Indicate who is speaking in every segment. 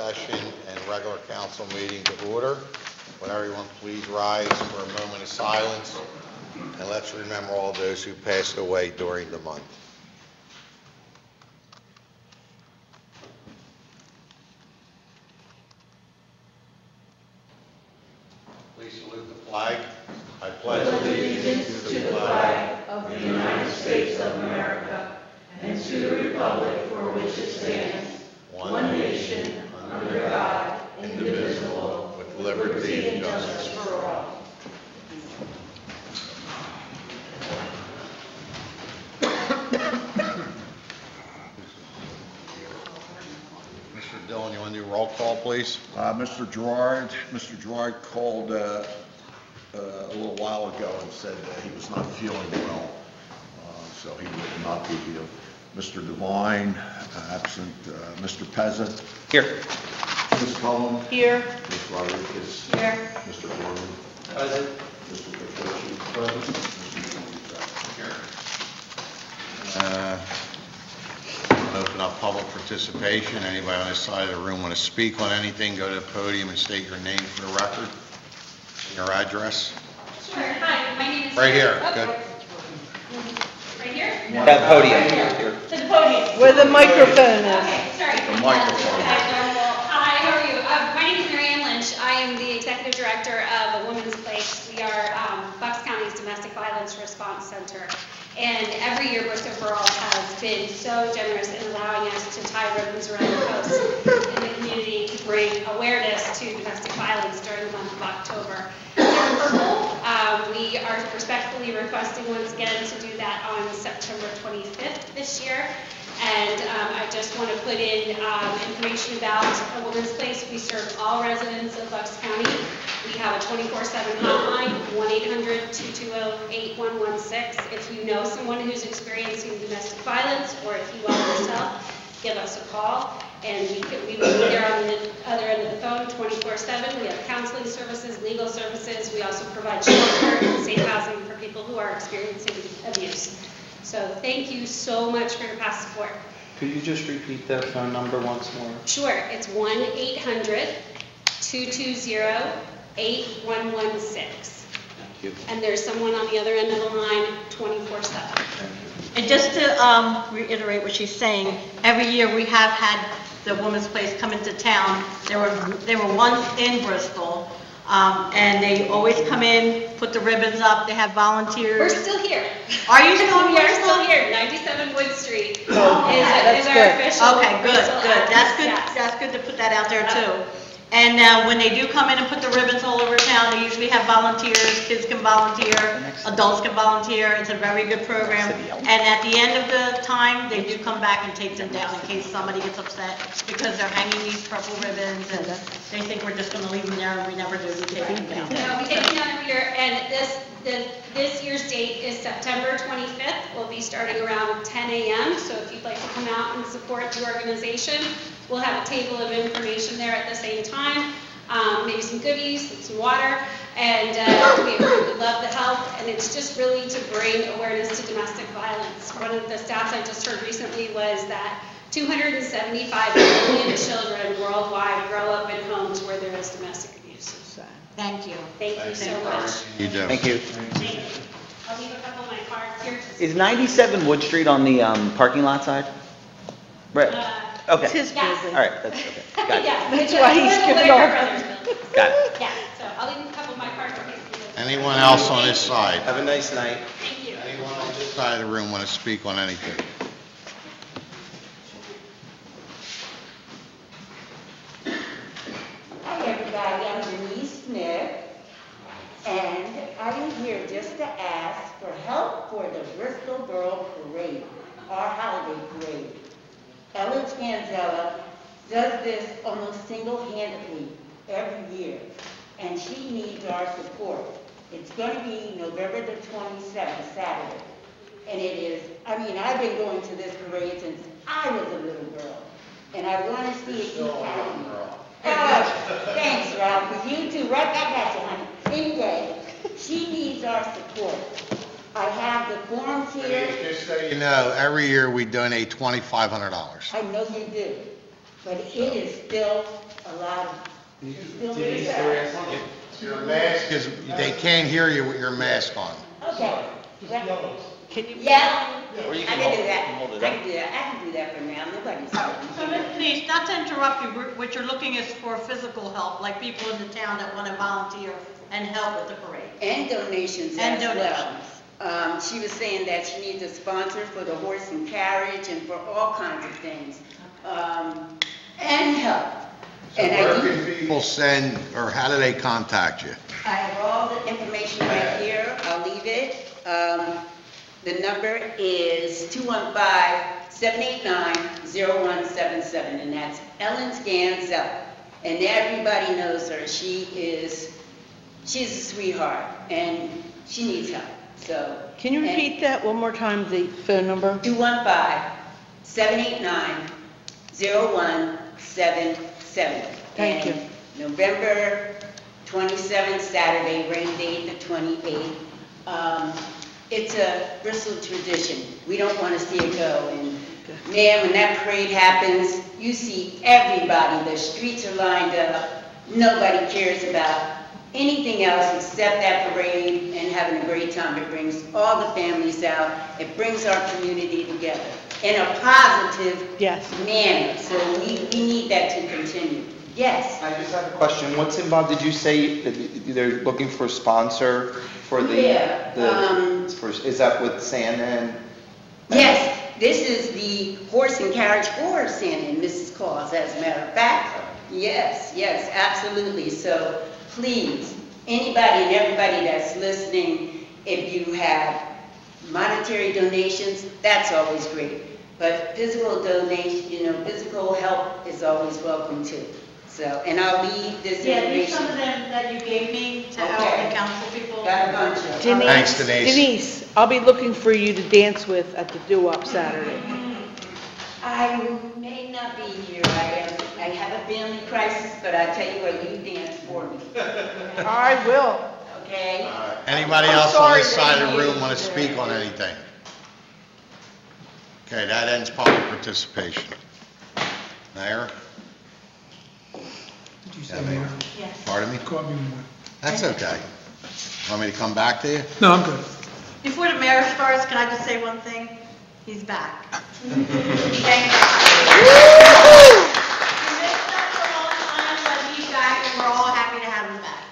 Speaker 1: session and regular council meeting to order. Would everyone please rise for a moment of silence? And let's remember all those who passed away during the month. Please salute the flag. I pledge allegiance to the flag
Speaker 2: of the United States of America and to the republic for which it stands, one nation, under God, indivisible,
Speaker 1: with liberty and justice
Speaker 2: for all.
Speaker 1: Mr. Dillon, you want to do roll call, please?
Speaker 3: Uh, Mr. Gerard, Mr. Gerard called uh, uh, a little while ago and said that he was not feeling well, uh, so he would not be here. Mr. Devine, absent. Uh, Mr. Peasant.
Speaker 4: Here.
Speaker 3: Ms. Cohen.
Speaker 2: Here.
Speaker 3: Ms. Rodriguez.
Speaker 2: Here.
Speaker 3: Mr. Gorman.
Speaker 4: Present.
Speaker 3: Mr. Petrucci. Present. Mr. Julian.
Speaker 1: Uh, Open up public participation. Anybody on this side of the room want to speak on anything, go to the podium and state your name for the record, and your address.
Speaker 5: Sure, hi, my name is...
Speaker 1: Right here,
Speaker 5: Oh,
Speaker 1: good.
Speaker 5: Right here?
Speaker 4: That podium.
Speaker 5: Here. To the podium.
Speaker 2: Where the microphone is.
Speaker 5: Okay, sorry.
Speaker 3: The microphone.
Speaker 5: Hi, how are you? Um, My name is Mary Ann Lynch. I am the executive director of A Woman's Place. We are um, Bucks County's Domestic Violence Response Center. And every year, Bristol Borough has been so generous in allowing us to tie ribbons around the posts bring awareness to domestic violence during the month of October. Purple. Um, We are respectfully requesting once again to do that on September 25th this year. And um, I just want to put in um, information about A Woman's Place. We serve all residents of Bucks County. We have a 24/7 hotline, 1-800-220-8116. If you know someone who's experiencing domestic violence, or if you are yourself, give us a call, and we can- we will be there on the other end of the phone 24/7. We have counseling services, legal services. We also provide shelter and safe housing for people who are experiencing abuse. So thank you so much for your past support.
Speaker 4: Could you just repeat that phone number once more?
Speaker 5: Sure, it's 1-800-220-8116.
Speaker 4: Thank you.
Speaker 5: And there's someone on the other end of the line 24/7.
Speaker 6: And just to um, reiterate what she's saying, every year we have had the Woman's Place come into town. They were, they were once in Bristol, um, and they always come in, put the ribbons up, they have volunteers.
Speaker 5: We're still here.
Speaker 6: Are you still here?
Speaker 5: We are still here, 97 Wood Street is
Speaker 2: that's
Speaker 5: is our
Speaker 2: good.
Speaker 5: official.
Speaker 6: Okay, good, good. That's good,
Speaker 5: yes.
Speaker 6: that's good to put that out there too. And uh, when they do come in and put the ribbons all over town, they usually have volunteers, kids can volunteer, adults can volunteer, it's a very good program. And at the end of the time, they do come back and take them down in case somebody gets upset because they're hanging these purple ribbons and they think we're just gonna leave them there and we never do, we take them down.
Speaker 5: No, we take them down every year, and this, the- this year's date is September 25th. We'll be starting around 10 a.m., so if you'd like to come out and support the organization, we'll have a table of information there at the same time, um, maybe some goodies, and some water, and uh, we we would love the help, and it's just really to bring awareness to domestic violence. One of the stats I just heard recently was that 275 million children worldwide grow up in homes where there is domestic abuse.
Speaker 6: Thank you.
Speaker 5: Thank you so much.
Speaker 1: You do.
Speaker 4: Thank you.
Speaker 5: Thank you. I'll leave a couple of my cards here.
Speaker 4: Is 97 Wood Street on the um, parking lot side? Right,
Speaker 5: Uh,
Speaker 4: okay.
Speaker 2: his
Speaker 5: Yes.
Speaker 4: All right, that's, okay, got it,
Speaker 5: Yeah.
Speaker 2: That's
Speaker 5: it's
Speaker 2: why he's giving
Speaker 5: Whitaker
Speaker 2: off.
Speaker 5: Brothers
Speaker 4: got it.
Speaker 5: Yeah, so I'll leave a couple of my cards in case you.
Speaker 1: Anyone else on this side?
Speaker 4: Have a nice night.
Speaker 5: Thank you.
Speaker 1: Anyone on this side of the room want to speak on anything?
Speaker 7: Hi, everybody. I'm Denise Smith, and I am here just to ask for help for the Bristol Borough Parade, our holiday parade. Ella Tanzella does this almost single-handedly every year, and she needs our support. It's going to be November the 27th, Saturday, and it is, I mean, I've been going to this parade since I was a little girl, and I want to see it keep happening. Oh, thanks, Ralph, you too, right back at you, honey. Anyway, she needs our support. I have the forms here.
Speaker 1: Just so you know, every year we donate $2,500.
Speaker 7: I know you do, but it is still a lot of, you still hear yourself?
Speaker 1: Your mask is, they can't hear you with your mask on.
Speaker 7: Okay. Well,
Speaker 6: Can you?
Speaker 7: Yeah,
Speaker 4: Or you
Speaker 7: I
Speaker 4: can
Speaker 7: can do
Speaker 4: hold-
Speaker 7: that.
Speaker 4: hold it
Speaker 7: I
Speaker 4: up.
Speaker 7: can do that. I can do that for now. Nobody's
Speaker 6: So
Speaker 7: stopping
Speaker 6: Denise, not to interrupt you, but what you're looking is for physical help, like people in the town that want to volunteer and help with the parade.
Speaker 7: And donations
Speaker 6: And
Speaker 7: as well.
Speaker 6: donations.
Speaker 7: Um, she was saying that she needs a sponsor for the horse and carriage and for all kinds of things. Um, and help. And I
Speaker 1: Where
Speaker 7: do,
Speaker 1: can people send, or how do they contact you?
Speaker 7: I have all the information right here. I'll leave it. Um, the number is 215-789-0177, and that's Ellen Scanzel. And everybody knows her. She is, she's a sweetheart, and she needs help, so.
Speaker 2: Can you repeat that one more time, the phone number?
Speaker 7: 215-789-0177.
Speaker 2: Thank you.
Speaker 7: And November 27th, Saturday, rain date the 28th. Um, It's a Bristol tradition. We don't want to see it go. And man, when that parade happens, you see everybody, the streets are lined up. Nobody cares about anything else except that parade and having a great time. It brings all the families out. It brings our community together in a positive
Speaker 2: Yes.
Speaker 7: manner. So we, we need that to continue. Yes.
Speaker 8: I just have a question. What's involved, did you say that they're looking for a sponsor for the?
Speaker 7: Yeah,
Speaker 8: the-
Speaker 7: um,
Speaker 8: for- Is that with Santa and?
Speaker 7: Yes, this is the horse and carriage for Santa and Mrs. Claus, as a matter of fact. Yes, yes, absolutely. So please, anybody and everybody that's listening, if you have monetary donations, that's always great. But physical donation, you know, physical help is always welcome too. So, and I'll leave this
Speaker 6: Yeah, these some of them that you gave me to help the council people.
Speaker 7: Got a bunch of them.
Speaker 2: Denise,
Speaker 1: Thanks, Denise.
Speaker 2: Denise, I'll be looking for you to dance with at the Doo-Wop Saturday.
Speaker 7: I may not be here, I, am- I have a family crisis, but I tell you what, you dance for me,
Speaker 2: I will.
Speaker 7: okay?
Speaker 1: Anybody
Speaker 2: I'm
Speaker 1: else on
Speaker 2: sorry,
Speaker 1: this side of the room want to speak on anything? Okay, that ends public participation. Mayor?
Speaker 9: Did you say mayor?
Speaker 6: Yes.
Speaker 1: Pardon me?
Speaker 9: Caught me on
Speaker 1: That's okay. Want me to come back to you?
Speaker 9: No, I'm good.
Speaker 6: Before the mayor starts, can I just say one thing? He's back. Thank you. He missed us a long time, but he's back, and we're all happy to have him back.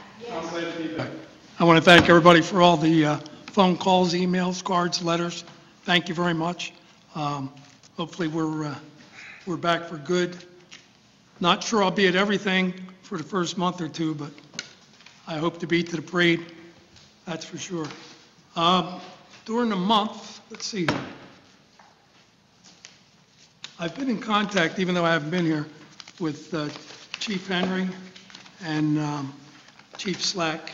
Speaker 9: I want to thank everybody for all the uh, phone calls, emails, cards, letters. Thank you very much. Um, Hopefully, we're, uh, we're back for good. Not sure I'll be at everything for the first month or two, but I hope to be to the parade, that's for sure. Um, During the month, let's see. I've been in contact, even though I haven't been here, with uh, Chief Henry and um, Chief Slack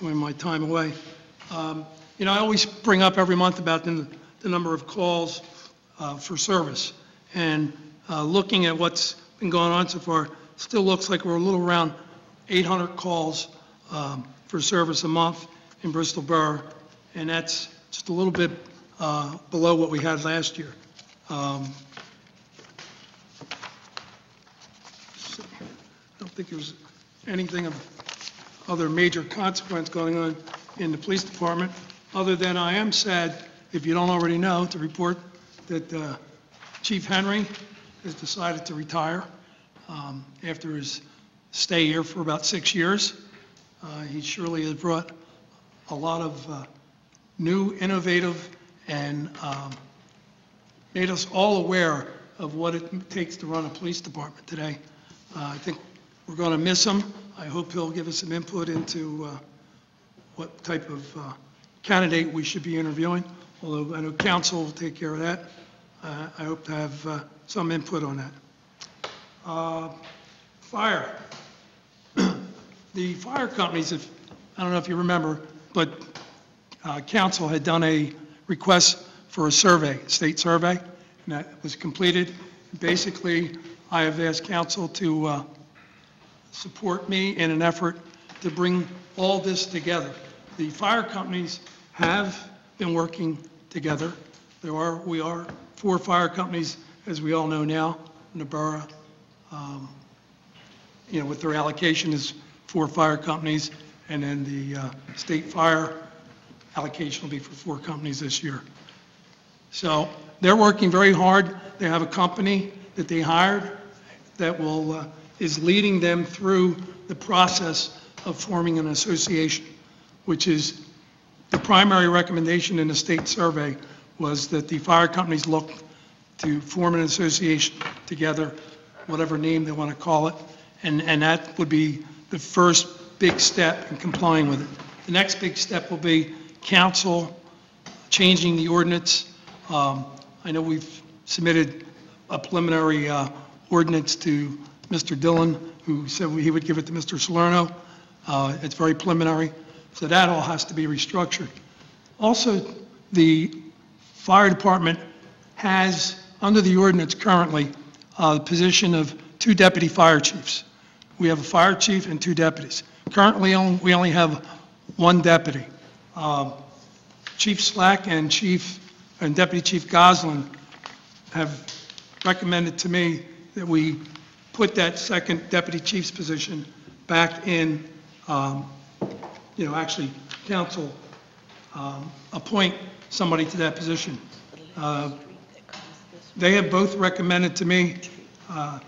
Speaker 9: during my time away. Um, You know, I always bring up every month about the, the number of calls uh, for service. And uh, looking at what's been going on so far, still looks like we're a little around 800 calls um, for service a month in Bristol Borough, and that's just a little bit uh, below what we had last year. Um, I don't think there's anything of other major consequence going on in the police department, other than I am sad, if you don't already know, to report that uh, Chief Henry has decided to retire um, after his stay here for about six years. Uh, He surely has brought a lot of uh, new, innovative, and um, made us all aware of what it takes to run a police department today. Uh, I think we're going to miss him. I hope he'll give us some input into uh, what type of uh, candidate we should be interviewing, although I know council will take care of that. Uh, I hope to have uh, some input on that. Uh, Fire. The fire companies, if, I don't know if you remember, but uh, council had done a request for a survey, state survey, and that was completed. Basically, I have asked council to support me in an effort to bring all this together. The fire companies have been working together. There are, we are four fire companies, as we all know now, in the borough. Um, you know, with their allocation is four fire companies, and then the uh, state fire allocation will be for four companies this year. So they're working very hard. They have a company that they hired that will, uh, is leading them through the process of forming an association, which is the primary recommendation in the state survey was that the fire companies look to form an association together, whatever name they want to call it, and, and that would be the first big step in complying with it. The next big step will be council changing the ordinance. Um, I know we've submitted a preliminary uh, ordinance to Mr. Dillon, who said he would give it to Mr. Salerno. Uh, It's very preliminary, so that all has to be restructured. Also, the fire department has, under the ordinance currently, uh, the position of two deputy fire chiefs. We have a fire chief and two deputies. Currently, we only have one deputy. Um, Chief Slack and Chief, and Deputy Chief Goslin have recommended to me that we put that second deputy chief's position back in, um, you know, actually, council um, appoint somebody to that position. Uh, They have both recommended to me uh,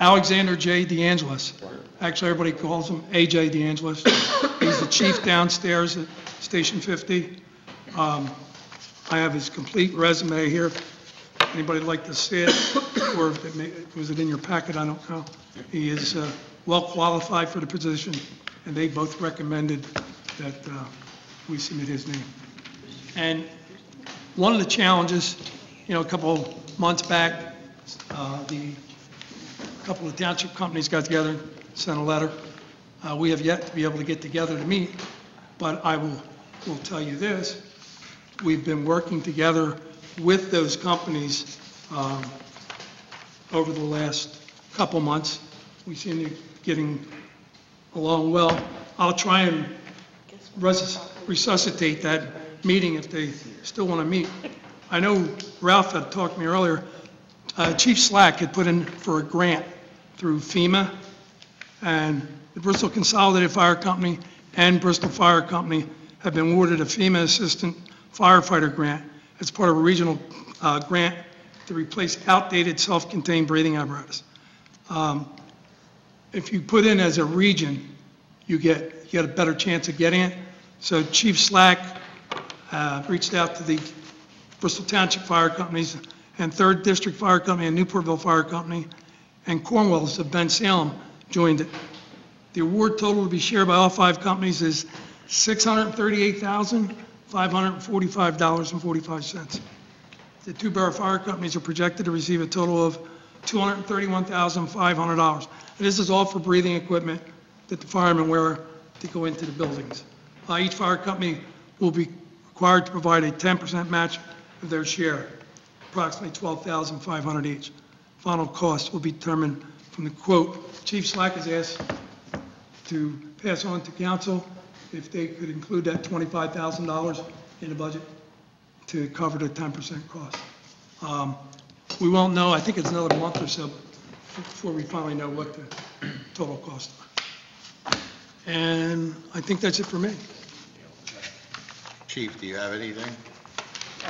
Speaker 9: Alexander J. DeAngelis. Actually, everybody calls him AJ DeAngelis. He's the chief downstairs at Station 50. Um, I have his complete resume here. Anybody like to see it? Or if it may- was it in your packet? I don't know. He is uh, well qualified for the position, and they both recommended that uh, we submit his name. And one of the challenges, you know, a couple months back, uh, the, a couple of township companies got together, sent a letter. Uh, We have yet to be able to get together to meet, but I will, will tell you this, we've been working together with those companies um, over the last couple months. We seem to be getting along well. I'll try and resus- resuscitate that meeting if they still want to meet. I know Ralph had talked to me earlier, uh, Chief Slack had put in for a grant through FEMA, and the Bristol Consolidated Fire Company and Bristol Fire Company have been awarded a FEMA Assistant Firefighter Grant as part of a regional uh, grant to replace outdated self-contained breathing apparatus. Um, If you put in as a region, you get, you get a better chance of getting it. So Chief Slack uh, reached out to the Bristol Township Fire Companies and Third District Fire Company and Newportville Fire Company, and Cornwell's of Bensalem joined it. The award total to be shared by all five companies is $638,545.45. The two borough fire companies are projected to receive a total of $231,500. And This is all for breathing equipment that the firemen wear to go into the buildings. Uh, Each fire company will be required to provide a 10% match of their share, approximately 12,500 each. Final cost will be determined from the quote. Chief Slack has asked to pass on to council if they could include that $25,000 in the budget to cover the 10% cost. Um, We won't know, I think it's another month or so before we finally know what the total cost are. And I think that's it for me.
Speaker 1: Chief, do you have anything?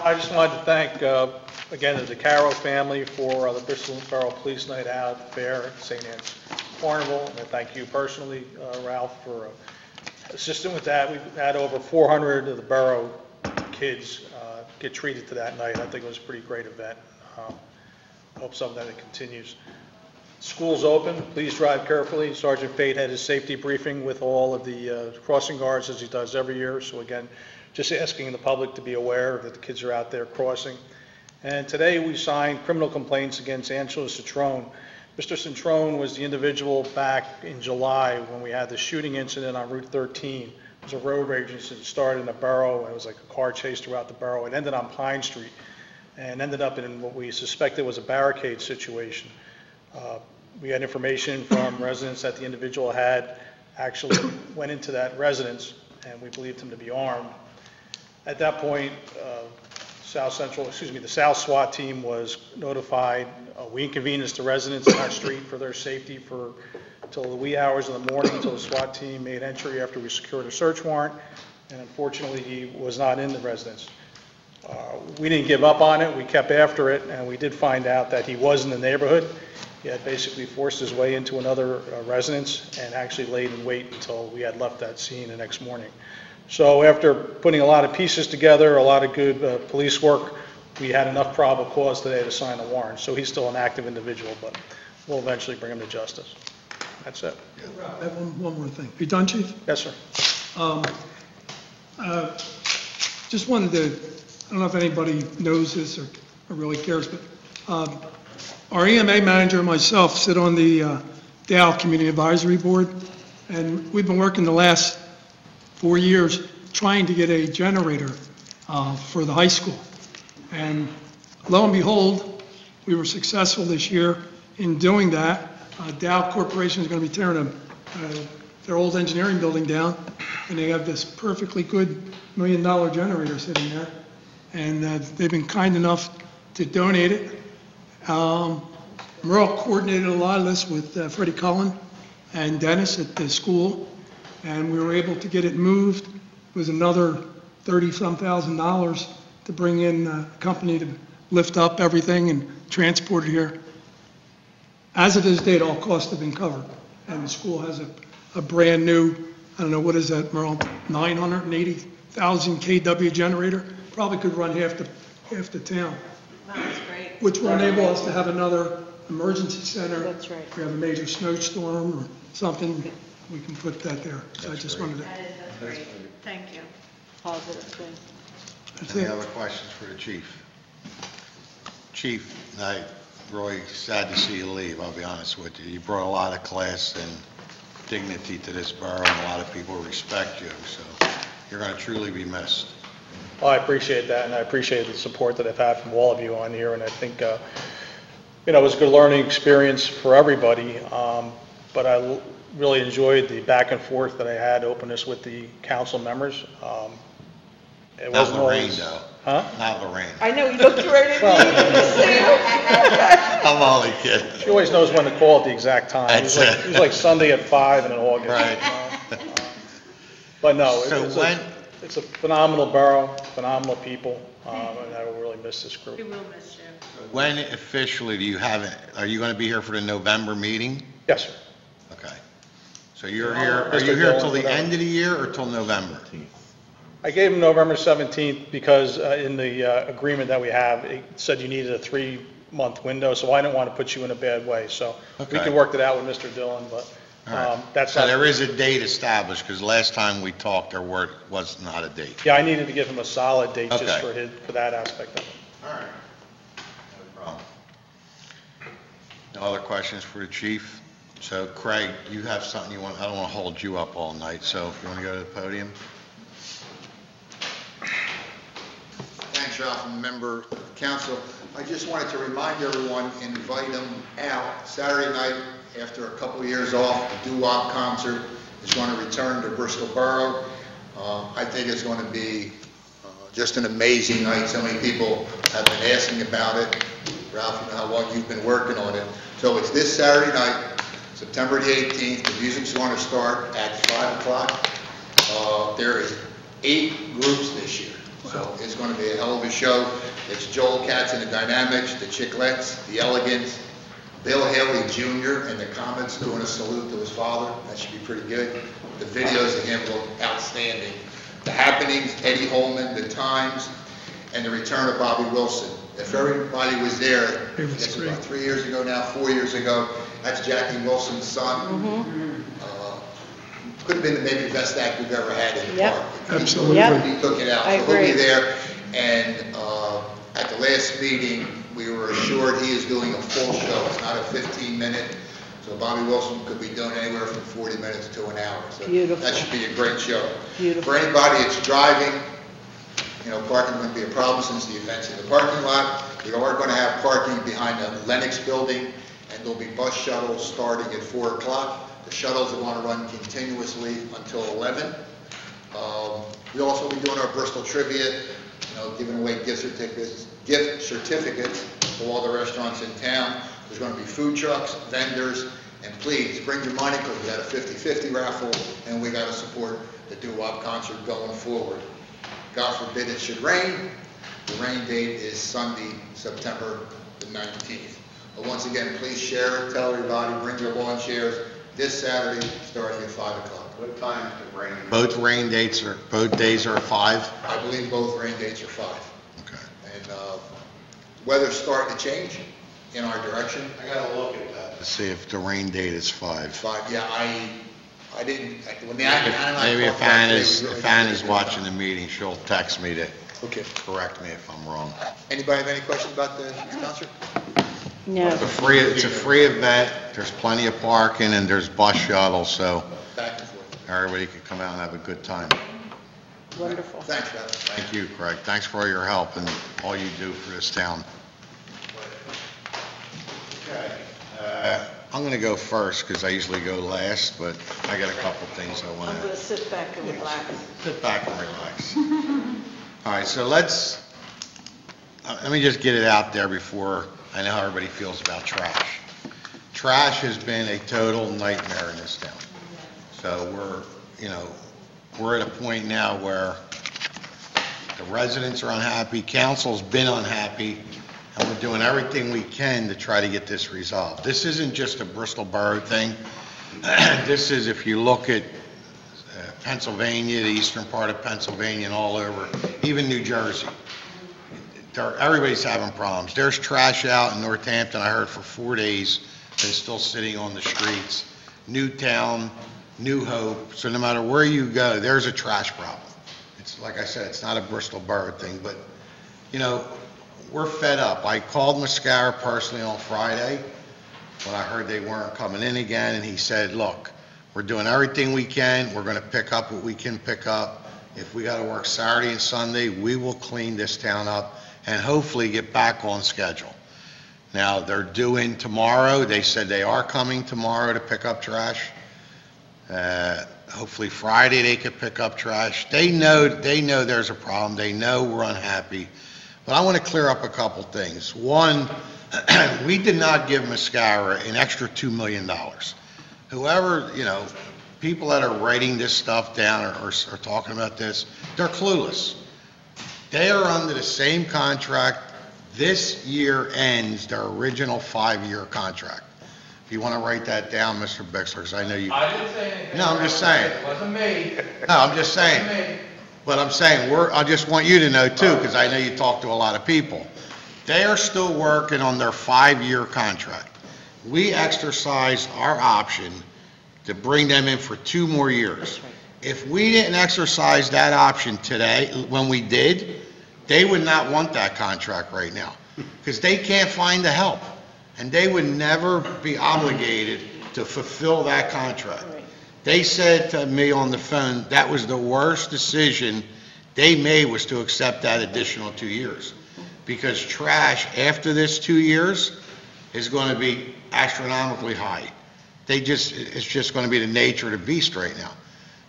Speaker 10: I just wanted to thank, uh, again, the Carroll family for uh, the Bristol and Borough Police Night Out Fair at St. Anne's Carnival, and I thank you personally, uh, Ralph, for assisting with that. We've had over 400 of the borough kids uh, get treated to that night. I think it was a pretty great event. Um, Hope some that it continues. School's open, please drive carefully. Sergeant Fate had his safety briefing with all of the uh, crossing guards, as he does every year. So again, just asking the public to be aware that the kids are out there crossing. And today, we signed criminal complaints against Angelo Citrone. Mr. Citrone was the individual back in July when we had the shooting incident on Route 13. It was a road rage incident, started in the borough, it was like a car chase throughout the borough. It ended on Pine Street and ended up in what we suspected was a barricade situation. Uh, We had information from residents that the individual had actually went into that residence, and we believed him to be armed. At that point, uh, South Central, excuse me, the South SWAT team was notified. Uh, We inconvenienced the residents on our street for their safety for until the wee hours of the morning, until the SWAT team made entry after we secured a search warrant, and unfortunately, he was not in the residence. Uh, We didn't give up on it, we kept after it, and we did find out that he was in the neighborhood. He had basically forced his way into another uh, residence and actually laid in wait until we had left that scene the next morning. So after putting a lot of pieces together, a lot of good uh, police work, we had enough probable cause today to sign a warrant. So he's still an active individual, but we'll eventually bring him to justice. That's it.
Speaker 9: I have one, one more thing. You done, chief?
Speaker 10: Yes, sir.
Speaker 9: Um, uh, Just wanted to, I don't know if anybody knows this or or really cares, but um, our EMA manager and myself sit on the uh, Dow Community Advisory Board, and we've been working the last four years trying to get a generator uh, for the high school. And lo and behold, we were successful this year in doing that. Uh, Dow Corporation is going to be tearing a, uh, their old engineering building down, and they have this perfectly good million-dollar generator sitting there. And uh, they've been kind enough to donate it. Um, Merle coordinated a lot of this with uh, Freddie Cullen and Dennis at the school, and we were able to get it moved. It was another 30-some thousand dollars to bring in uh, a company to lift up everything and transport it here. As of this date, all costs have been covered, and the school has a, a brand-new, I don't know, what is that, Merle, 980,000 KW generator? Probably could run half the, half the town,
Speaker 6: That's great.
Speaker 9: which will enable us to have another emergency center.
Speaker 11: That's right.
Speaker 9: If we have a major snowstorm or something, we can put that there. So I just wanted to,
Speaker 6: That is, that's great. Thank you.
Speaker 11: Positive thing.
Speaker 9: that's
Speaker 1: Any
Speaker 9: it.
Speaker 1: other questions for the chief? Chief, I, Roy, sad to see you leave, I'll be honest with you. You brought a lot of class and dignity to this borough, and a lot of people respect you, so you're going to truly be missed.
Speaker 10: Well, I appreciate that, and I appreciate the support that I've had from all of you on here, and I think, uh, you know, it was a good learning experience for everybody, um, but I l- really enjoyed the back and forth that I had, openness with the council members. Um, It
Speaker 1: Not
Speaker 10: wasn't
Speaker 1: Lorraine,
Speaker 10: always...
Speaker 1: though.
Speaker 10: Huh?
Speaker 1: Not Lorraine.
Speaker 11: I know, you looked right at me.
Speaker 1: I'm only kidding.
Speaker 10: She always knows when to call at the exact time. It was
Speaker 1: That's
Speaker 10: like-
Speaker 1: it.
Speaker 10: It was like Sunday at five in August.
Speaker 1: Right.
Speaker 10: But no,
Speaker 1: So
Speaker 10: it's
Speaker 1: when-
Speaker 10: a, it's a phenomenal borough, phenomenal people, um, and I will really miss this group.
Speaker 6: We will miss you.
Speaker 1: When officially do you have it, are you going to be here for the November meeting?
Speaker 10: Yes, sir.
Speaker 1: Okay. So you're here, are you here till the end of the year or till November?
Speaker 10: I gave him November 17th because uh, in the uh, agreement that we have, it said you needed a three-month window, so I didn't want to put you in a bad way. So we
Speaker 1: Okay.
Speaker 10: can work it out with Mr. Dillon, but
Speaker 1: All
Speaker 10: um, that's
Speaker 1: So
Speaker 10: not,
Speaker 1: there is a date established, because last time we talked, there were, was not a date.
Speaker 10: yeah, I needed to give him a solid date just
Speaker 1: Okay.
Speaker 10: for his, for that aspect of it.
Speaker 1: All right. No problem. No other questions for the chief? So Craig, you have something you want, I don't want to hold you up all night, so if you want to go to the podium?
Speaker 12: Thanks, Ralph, member of council. I just wanted to remind everyone, and invite them out Saturday night after a couple of years off, the doo-wop concert is going to return to Bristol Borough. Uh, I think it's going to be uh, just an amazing night. So many people have been asking about it. Ralph, you know how long you've been working on it. So it's this Saturday night, September the 18th. The music's going to start at 5 o'clock. Uh, There is eight groups this year, so it's going to be a hell of a show. It's Joel Katz and the Dynamics, the Chiclets, the Elegants, Bill Haley Jr. and the Comets doing a salute to his father. That should be pretty good. The videos of him look outstanding. The Happenings, Eddie Holman, The Tymes, and the return of Bobby Wilson. If everybody was there, I
Speaker 9: It was great.
Speaker 12: about three years ago now, four years ago, that's Jackie Wilson's son. Uh, Could have been maybe the best act we've ever had in the
Speaker 11: Yep.
Speaker 12: park.
Speaker 9: Absolutely.
Speaker 11: Yep.
Speaker 12: He took it out.
Speaker 11: I
Speaker 12: So He'll
Speaker 11: agree.
Speaker 12: be there. And uh, at the last meeting, we were assured he is doing a full show. It's not a 15-minute. So Bobby Wilson could be doing anywhere from 40 minutes to an hour. So
Speaker 11: Beautiful.
Speaker 12: That should be a great show.
Speaker 11: Beautiful.
Speaker 12: For anybody that's driving, you know, parking wouldn't be a problem since the event's in the parking lot. We are going to have parking behind the Lenox building, and there'll be bus shuttles starting at 4 o'clock. The shuttles will want to run continuously until 11. Um, We also be doing our Bristol trivia, you know, giving away gift certificates, gift certificates to all the restaurants in town. There's going to be food trucks, vendors, And please, bring your money, because we got a 50/50 raffle, and we got to support the doo-wop concert going forward. God forbid it should rain. The rain date is Sunday, September the 19th. But once again, please share, tell everybody, bring your lawn chairs this Saturday, starting at 5 o'clock.
Speaker 1: What time is the rain? Both rain dates are, both days are five?
Speaker 12: I believe both rain dates are 5.
Speaker 1: Okay.
Speaker 12: And uh, weather's starting to change in our direction.
Speaker 1: I gotta look at that. To see if the rain date is five.
Speaker 12: Five, yeah, I, I didn't, I- when the, Anna and I
Speaker 1: Maybe
Speaker 12: talked
Speaker 1: if
Speaker 12: about it,
Speaker 1: Anna's,
Speaker 12: it was really
Speaker 1: if Anna's
Speaker 12: good.
Speaker 1: watching the meeting, she'll text me to
Speaker 12: Okay.
Speaker 1: correct me if I'm wrong.
Speaker 12: Anybody have any questions about the concert?
Speaker 1: It's a free, it's a free event, there's plenty of parking, and there's bus shuttle, so
Speaker 12: Back and forth.
Speaker 1: everybody can come out and have a good time.
Speaker 7: Wonderful.
Speaker 12: Thanks, Beth.
Speaker 1: Thank you, Craig. Thanks for all your help and all you do for this town. Okay. uh, I'm going to go first because I usually go last, but I got a couple things I want
Speaker 7: I'm
Speaker 1: to...
Speaker 7: going to sit back and relax.
Speaker 1: Sit back and relax. All right, so let's, uh, let me just get it out there before, I know how everybody feels about trash. Trash has been a total nightmare in this town. So we're, you know, we're at a point now where the residents are unhappy, council's been unhappy, and we're doing everything we can to try to get this resolved. This isn't just a Bristol Borough thing. This is, if you look at uh, Pennsylvania, the eastern part of Pennsylvania and all over, even New Jersey. Everybody's having problems. There's trash out in Northampton, I heard for four days, that's still sitting on the streets. Newtown, New Hope, so no matter where you go, there's a trash problem. It's, like I said, it's not a Bristol Borough thing, but, you know, we're fed up. I called Mascaro personally on Friday when I heard they weren't coming in again, and he said, look, we're doing everything we can, we're gonna pick up what we can pick up. If we gotta work Saturday and Sunday, we will clean this town up and hopefully get back on schedule. Now, they're due in tomorrow, they said they are coming tomorrow to pick up trash. Uh, Hopefully Friday they could pick up trash. They know, they know there's a problem, they know we're unhappy. But I want to clear up a couple things. One, we did not give Mascaro an extra $2 million. Whoever, you know, people that are writing this stuff down or, or are talking about this, they're clueless. They are under the same contract. This year ends their original five-year contract. If you want to write that down, Mr. Bixler, because I know you,
Speaker 8: I didn't say anything.
Speaker 1: No, I'm just saying.
Speaker 8: It wasn't me.
Speaker 1: no, I'm just saying.
Speaker 8: Wasn't me.
Speaker 1: But I'm saying, we're, I just want you to know too, because I know you talk to a lot of people. They are still working on their five-year contract. We exercised our option to bring them in for two more years. If we didn't exercise that option today, when we did, they would not want that contract right now, because they can't find the help. And they would never be obligated to fulfill that contract. They said to me on the phone, that was the worst decision they made was to accept that additional two years. Because trash after this two years is going to be astronomically high. They just, it's just going to be the nature of the beast right now.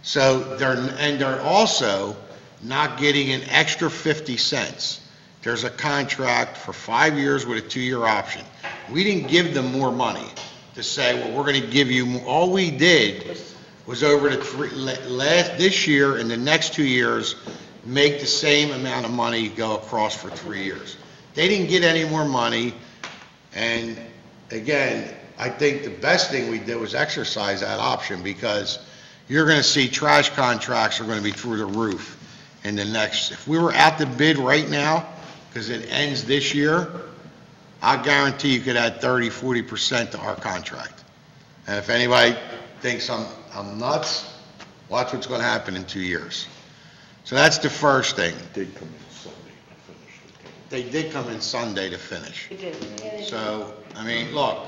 Speaker 1: So they're, and they're also not getting an extra 50 cents. There's a contract for five years with a two-year option. We didn't give them more money to say, well, we're going to give you, more. all we did was over the three, la- last, this year and the next two years, make the same amount of money go across for three years. They didn't get any more money, and again, I think the best thing we did was exercise that option, because you're gonna see trash contracts are gonna be through the roof in the next, if we were out to bid right now, because it ends this year, I guarantee you could add 30, 40% to our contract. And if anybody thinks I'm, I'm nuts, watch what's gonna happen in two years. So that's the first thing.
Speaker 3: They Did come in Sunday and finished.
Speaker 1: They did come in Sunday to finish.
Speaker 7: You did.
Speaker 1: So, I mean, look,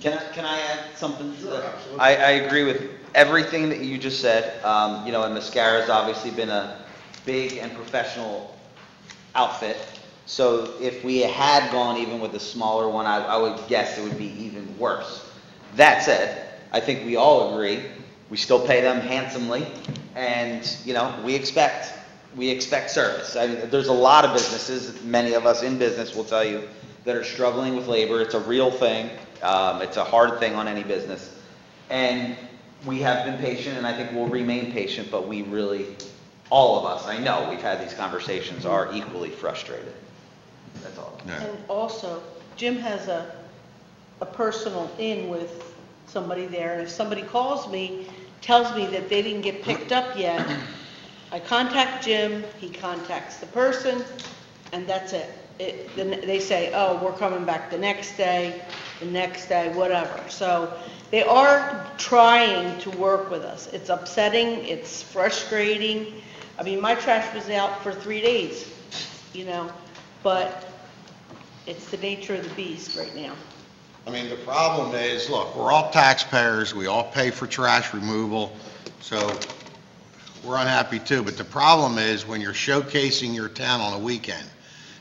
Speaker 4: Can I, can I add something to that? I, I agree with everything that you just said. Um, you know, and Mascaro's obviously been a big and professional outfit. So if we had gone even with a smaller one, I, I would guess it would be even worse. That said, I think we all agree, we still pay them handsomely, and, you know, we expect, we expect service. I mean, there's a lot of businesses, many of us in business will tell you, that are struggling with labor. It's a real thing. Um, it's a hard thing on any business. And we have been patient, and I think we'll remain patient, but we really, all of us, I know, we've had these conversations, are equally frustrated. That's all.
Speaker 1: Yeah.
Speaker 11: And also, Jim has a, a personal in with somebody there, and if somebody calls me, tells me that they didn't get picked up yet, I contact Jim, he contacts the person, and that's it. It, they say, oh, we're coming back the next day, the next day, whatever. So they are trying to work with us. It's upsetting, it's frustrating. I mean, my trash was out for three days, you know, but it's the nature of the beast right now.
Speaker 1: I mean, the problem is, look, we're all taxpayers, we all pay for trash removal, so we're unhappy too, but the problem is when you're showcasing your town on a weekend,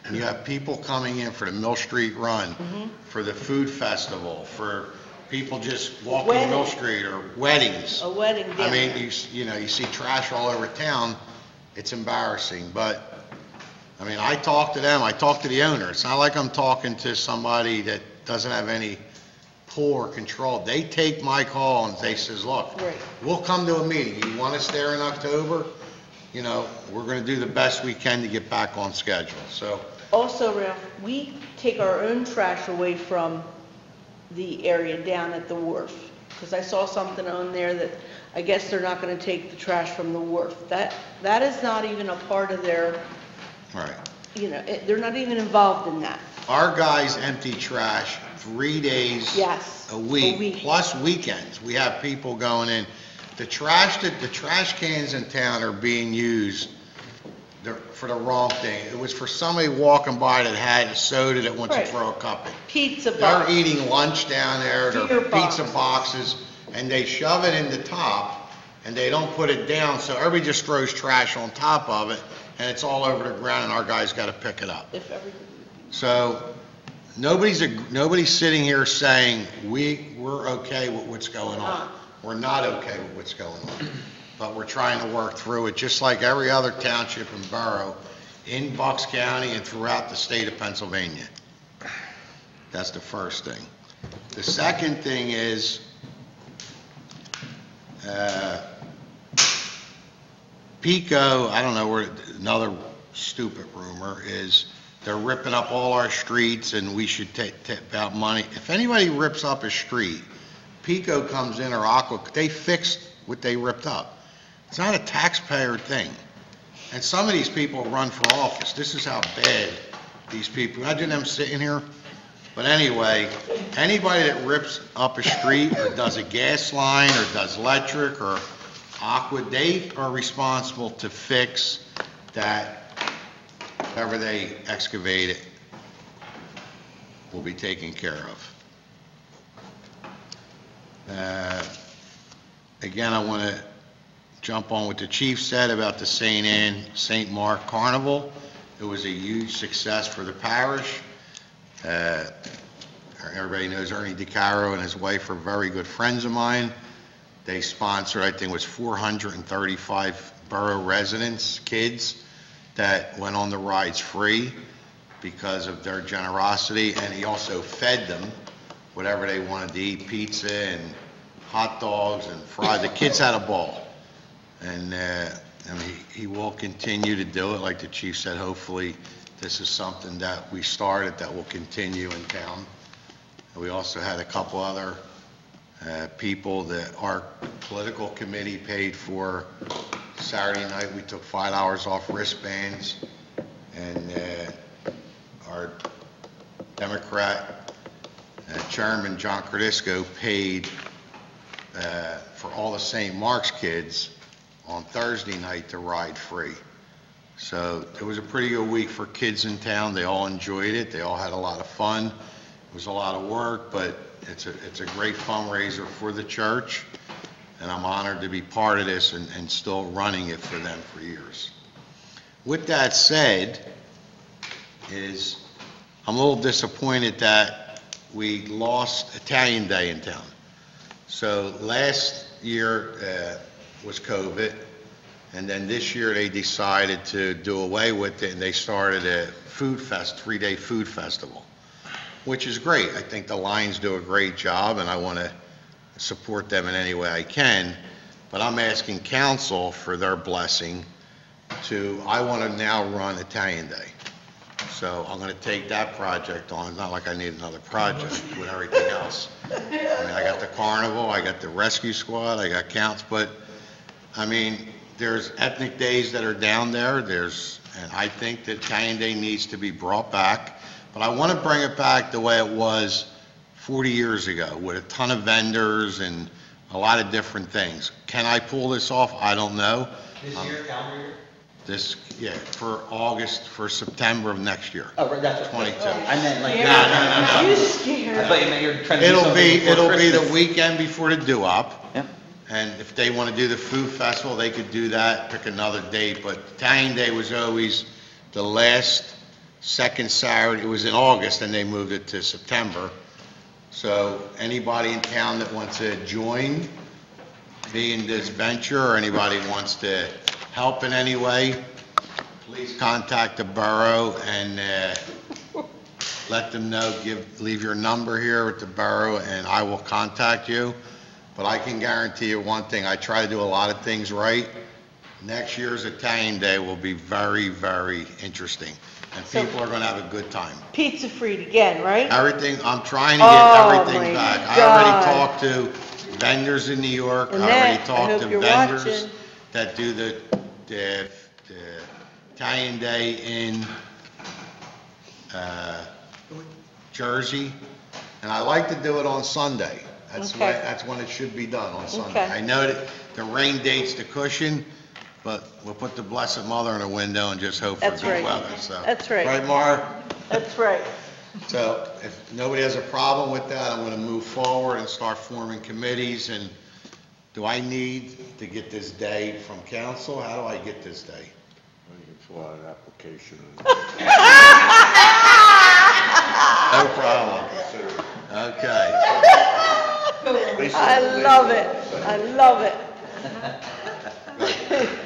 Speaker 1: and you have people coming in for the Mill Street Run, mm-hmm. for the food festival, for people just walking Mill
Speaker 11: Wedding.
Speaker 1: Street, or weddings.
Speaker 11: A wedding
Speaker 1: I
Speaker 11: dinner.
Speaker 1: mean, you, s- you know, you see trash all over town, it's embarrassing, but, I mean, I talk to them, I talk to the owner, it's not like I'm talking to somebody that doesn't have any pull or control. They take my call and they says, look,
Speaker 11: Right.
Speaker 1: we'll come to a meeting, you want us there in October? You know, we're gonna do the best we can to get back on schedule, so,
Speaker 11: Also, Ralph, we take our own trash away from the area down at the wharf. Because I saw something on there that, I guess they're not gonna take the trash from the wharf. That, that is not even a part of their,
Speaker 1: all right.
Speaker 11: you know, it- they're not even involved in that.
Speaker 1: Our guys empty trash three days.
Speaker 11: Yes,
Speaker 1: A
Speaker 11: a
Speaker 1: week,
Speaker 11: week.
Speaker 1: plus weekends. We have people going in. The trash, that the trash cans in town are being used for the wrong thing. It was for somebody walking by that had a soda that wants to
Speaker 11: Right.
Speaker 1: throw a cup in.
Speaker 11: Pizza
Speaker 1: They're
Speaker 11: box.
Speaker 1: eating lunch down there,
Speaker 11: Beer
Speaker 1: they're pizza
Speaker 11: boxes.
Speaker 1: boxes, and they shove it in the top, and they don't put it down, so everybody just throws trash on top of it, and it's all over the ground, and our guys gotta pick it up.
Speaker 11: If every,
Speaker 1: So, nobody's, ag- nobody's sitting here saying, we, we're okay with what's going on.
Speaker 11: Not.
Speaker 1: We're not okay with what's going on, but we're trying to work through it, just like every other township and borough in Bucks County and throughout the state of Pennsylvania. That's the first thing. The second thing is, uh, PECO, I don't know where, another stupid rumor is they're ripping up all our streets and we should take, tip out money. If anybody rips up a street, PECO comes in or Aqua, they fixed what they ripped up. It's not a taxpayer thing. And some of these people run for office. This is how bad these people, imagine them sitting here. But anyway, anybody that rips up a street or does a gas line or does electric or aqua, they are responsible to fix that, whatever they excavate it will be taken care of. Uh, Again, I want to jump on what the chief said about the St. Anne, St. Mark Carnival. It was a huge success for the parish. Uh, Everybody knows Ernie DeCaro and his wife are very good friends of mine. They sponsored, I think it was 435 borough residents, kids, that went on the rides free because of their generosity, and he also fed them whatever they wanted to eat, pizza and hot dogs and fries. The kids had a ball. And, uh, I mean, he he will continue to do it, like the chief said, hopefully this is something that we started that will continue in town. And We also had a couple other uh, people that our political committee paid for Saturday night. We took five hours off wristbands, and uh, our Democrat uh, Chairman, John Cordisco, paid uh, for all the St. Mark's kids on Thursday night to ride free. So it was a pretty good week for kids in town. They all enjoyed it. They all had a lot of fun. It was a lot of work, but it's a, it's a great fundraiser for the church, and I'm honored to be part of this and, and still running it for them for years. With that said, is, I'm a little disappointed that we lost Italian Day in town. So last year uh, was COVID, and then this year they decided to do away with it, and they started a food fest, three-day food festival. which is great. I think the Lions do a great job, and I want to support them in any way I can. But I'm asking council for their blessing to, I want to now run Italian Day. So I'm going to take that project on. It's not like I need another project with everything else. I mean, I got the carnival, I got the rescue squad, I got counts, but, I mean, there's ethnic days that are down there, there's, and I think that Italian Day needs to be brought back, but I want to bring it back the way it was 40 years ago, with a ton of vendors and a lot of different things. Can I pull this off? I don't know.
Speaker 4: This year, um, calendar year?
Speaker 1: This, yeah, for August, for September of next year,
Speaker 4: Oh, right, that's.
Speaker 1: 22.
Speaker 4: I meant like.
Speaker 1: No, no, no, no.
Speaker 7: You
Speaker 4: I
Speaker 7: scared.
Speaker 4: thought you meant you were trying to do
Speaker 1: It'll
Speaker 4: something
Speaker 1: be,
Speaker 4: before
Speaker 1: it'll be the weekend before the doo-wop.
Speaker 4: Yeah.
Speaker 1: And if they want to do the food festival, they could do that, pick another date, but Italian Day was always the last, second Saturday, it was in August, and they moved it to September. So anybody in town that wants to join me in this venture, or anybody wants to help in any way, please contact the borough and uh, let them know, give, leave your number here at the borough, and I will contact you. But I can guarantee you one thing, I try to do a lot of things right. Next year's Italian Day will be very, very interesting, and
Speaker 2: So-
Speaker 1: people are gonna have a good time.
Speaker 2: Pizza free again, right?
Speaker 1: Everything, I'm trying to get
Speaker 2: Oh,
Speaker 1: everything back. I
Speaker 2: God.
Speaker 1: already talked to vendors in New York, I already talked to
Speaker 2: you're
Speaker 1: vendors
Speaker 2: watching.
Speaker 1: that do the, the, the Italian Day in, uh, Jersey, and I like to do it on Sunday. That's the way,
Speaker 2: Okay.
Speaker 1: that's when it should be done, on Sunday.
Speaker 2: Okay.
Speaker 1: I know that the rain date's the cushion, but we'll put the Blessed Mother in the window and just hope for
Speaker 2: That's
Speaker 1: good
Speaker 2: right.
Speaker 1: weather, so.
Speaker 2: That's right.
Speaker 1: Right, Mar?
Speaker 2: That's right.
Speaker 1: So if nobody has a problem with that, I'm going to move forward and start forming committees. And do I need to get this day from council? How do I get this day?
Speaker 3: You can fill out an application.
Speaker 1: No problem. Okay.
Speaker 2: I love it. I love it.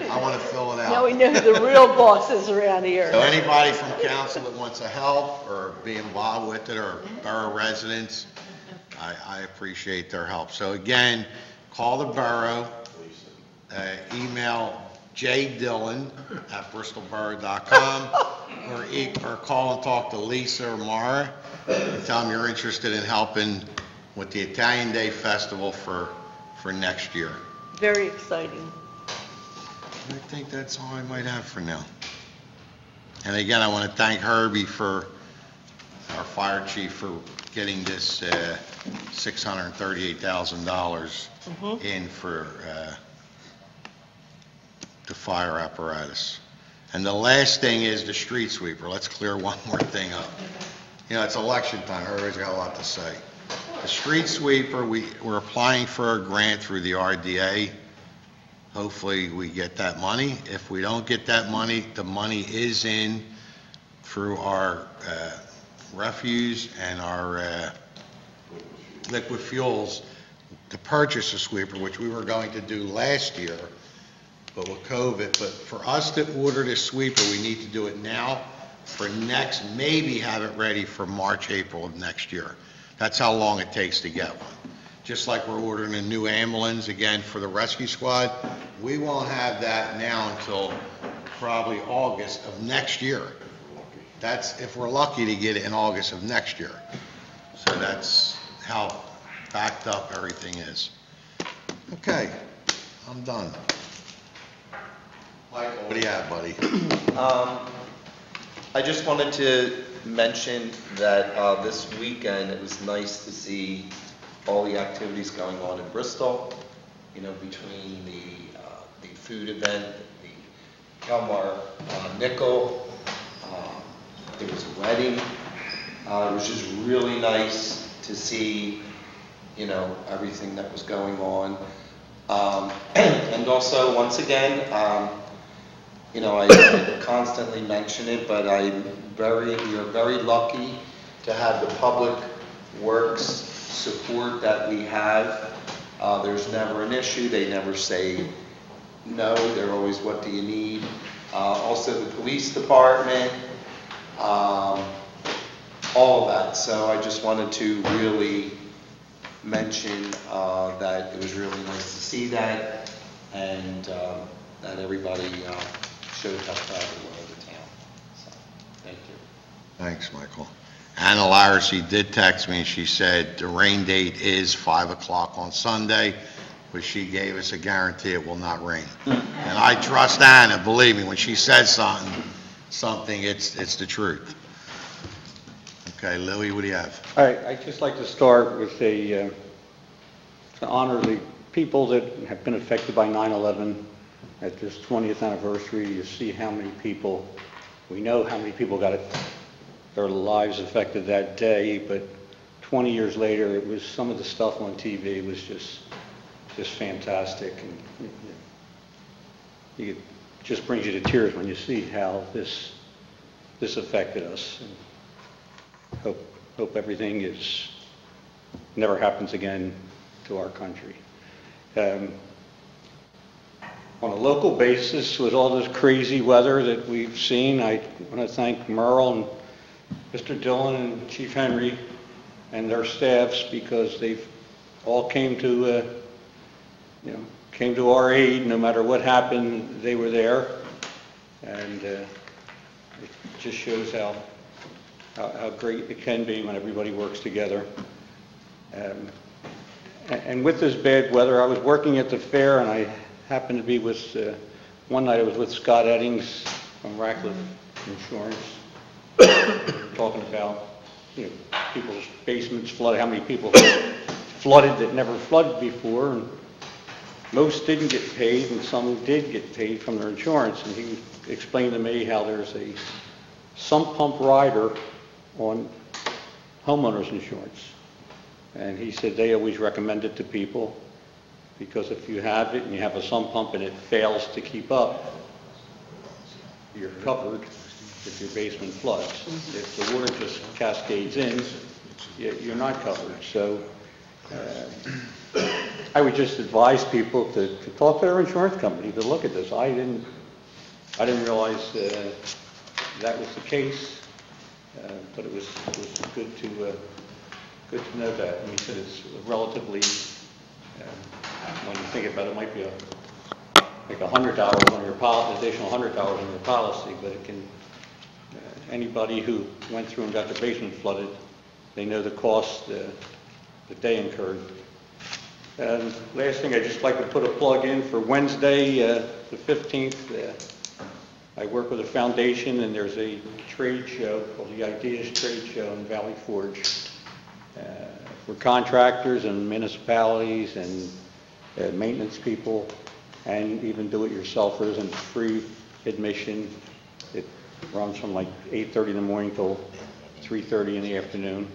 Speaker 1: I want to fill it out.
Speaker 2: Now we know who the real boss is around here.
Speaker 1: So anybody from council that wants to help or be involved with it, or borough residents, I, I appreciate their help. So again, call the borough, uh, email jdillon@bristolborough.com, or e, or call and talk to Lisa or Mara, and tell them you're interested in helping with the Italian Day Festival for, for next year.
Speaker 2: Very exciting.
Speaker 1: I think that's all I might have for now. And again, I want to thank Herbie for, our fire chief, for getting this uh, $638,000
Speaker 2: Mhm.
Speaker 1: in for uh, the fire apparatus. And the last thing is the street sweeper. Let's clear one more thing up. You know, it's election time, everybody's got a lot to say. The street sweeper, we, we're applying for a grant through the RDA. Hopefully, we get that money. If we don't get that money, the money is in through our uh, refuse and our uh, liquid fuels to purchase a sweeper, which we were going to do last year, but with COVID. But for us to order this sweeper, we need to do it now for next, maybe have it ready for March, April of next year. That's how long it takes to get one. Just like we're ordering a new ambulance again for the rescue squad, we won't have that now until probably August of next year. That's if we're lucky to get it in August of next year. So that's how backed up everything is. Okay, I'm done. Michael, what do you have, buddy?
Speaker 8: Um, I just wanted to mention that uh, this weekend, it was nice to see all the activities going on in Bristol, you know, between the, uh, the food event, the Kelmar uh, Nickel, um, there was a wedding. Uh, It was just really nice to see, you know, everything that was going on. Um, And also, once again, um, you know, I I constantly mention it, but I'm very, we are very lucky to have the public works support that we have. Uh, there's never an issue, they never say no, they're always, what do you need? Uh, also the police department, um, all of that. So I just wanted to really mention uh, that it was really nice to see that, and um, that everybody uh, showed how proud they were of the town. So, thank you.
Speaker 1: Thanks, Michael. Anna Larissy did text me, and she said the rain date is 5 o'clock on Sunday, but she gave us a guarantee it will not rain. And I trust Anna, believe me, when she says something, something, it's, it's the truth. Okay, Louis, what do you have?
Speaker 13: All right, I'd just like to start with a, uh, to honor the people that have been affected by 9/11 at this 20th anniversary. You see how many people, we know how many people got it- their lives affected that day, but 20 years later, it was, some of the stuff on TV was just, just fantastic. and It just brings you to tears when you see how this, this affected us. And Hope, hope everything is, never happens again to our country. Um, On a local basis, with all this crazy weather that we've seen, I want to thank Merle and Mr. Dillon and Chief Henry and their staffs because they've all came to, uh, you know, came to our aid, no matter what happened, they were there. And uh, it just shows how how how great it can be when everybody works together. Um, And with this bad weather, I was working at the fair, and I happened to be with, uh, one night I was with Scott Eddings from Ratcliffe Insurance, talking about, you know, people's basements flooded, how many people flooded that never flooded before, and most didn't get paid, and some did get paid from their insurance, and he explained to me how there's a sump pump rider on homeowners insurance. And he said they always recommend it to people, because if you have it and you have a sump pump and it fails to keep up, you're covered if your basement floods. If the water just cascades in, you- you're not covered. So uh, I would just advise people to to talk to their insurance company, to look at this. I didn't, I didn't realize uh, that was the case, uh, but it was, it was good to, uh, good to know that. And he said it's relatively, uh, when you think about it, it might be a, like a hundred dollars on your policy, additional hundred dollars on your policy, but it can, uh, anybody who went through and got their basement flooded, they know the cost uh, that they incurred. And last thing, I'd just like to put a plug in for Wednesday, uh, the 15th. uh, I work with a foundation, and there's a trade show called the Ideas Trade Show in Valley Forge uh, for contractors and municipalities and uh, maintenance people, and even do-it-yourselfers, and free admission. It runs from like 8:30 in the morning till 3:30 in the afternoon.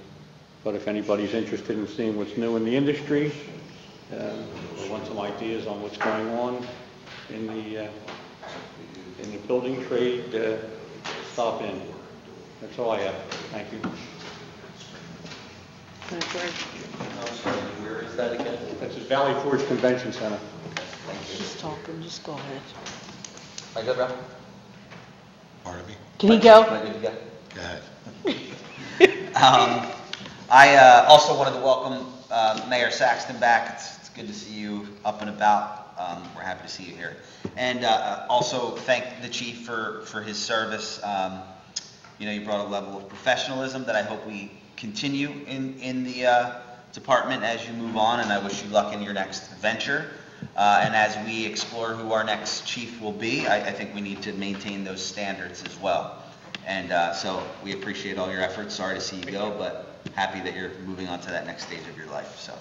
Speaker 13: But if anybody's interested in seeing what's new in the industry, uh, or want some ideas on what's going on in the, uh, in the building trade, uh, stop in. That's all I have. Thank you.
Speaker 8: I'm sorry, where is that again?
Speaker 13: That's the Valley Forge Convention Center.
Speaker 11: Just talking, just go ahead.
Speaker 8: I good, Ralph?
Speaker 1: Pardon me?
Speaker 11: Can he go?
Speaker 8: Am I good to go?
Speaker 1: Go ahead.
Speaker 4: Um, I uh, also wanted to welcome uh, Mayor Saxton back. It's it's good to see you up and about. Um, We're happy to see you here. And uh, also thank the chief for, for his service. Um, You know, you brought a level of professionalism that I hope we continue in, in the uh, department as you move on, and I wish you luck in your next venture. Uh, And as we explore who our next chief will be, I, I think we need to maintain those standards as well. And uh, so we appreciate all your efforts. Sorry to see you go, but happy that you're moving on to that next stage of your life, so.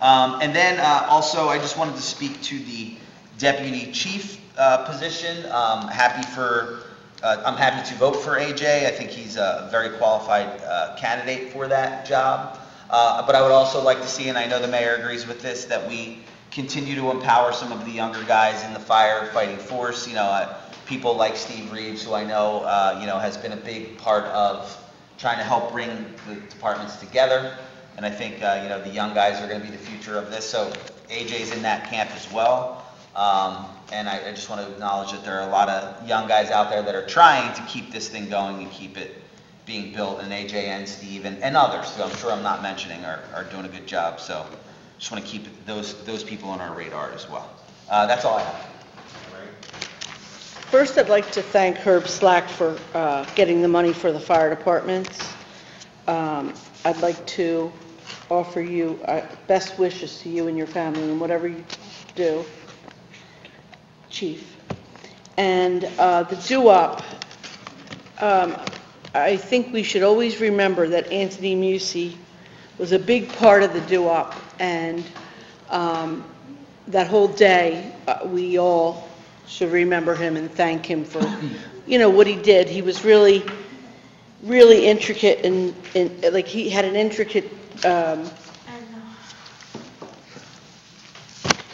Speaker 4: Um, And then uh, also, I just wanted to speak to the deputy chief uh, position. Um, Happy for, uh, I'm happy to vote for AJ. I think he's a very qualified uh, candidate for that job. Uh, But I would also like to see, and I know the mayor agrees with this, that we continue to empower some of the younger guys in the firefighting force. You know, uh, people like Steve Reeves, who I know, uh, you know, has been a big part of trying to help bring the departments together. And I think, uh, you know, the young guys are going to be the future of this. So AJ's in that camp as well. Um, And I I just want to acknowledge that there are a lot of young guys out there that are trying to keep this thing going and keep it being built, and AJ and Steve and, and others, who I'm sure I'm not mentioning, are, are doing a good job, so just want to keep those, those people on our radar as well. Uh, that's all I have.
Speaker 11: First, I'd like to thank Herb Slack for uh, getting the money for the fire departments. Um, I'd like to offer you uh, best wishes to you and your family and whatever you do, Chief. And uh, the doo-wop, um, I think we should always remember that Anthony Musi was a big part of the doo-wop, and um, that whole day, uh, we all should remember him and thank him for, you know, what he did. He was really, really intricate and, and, like, he had an intricate, um,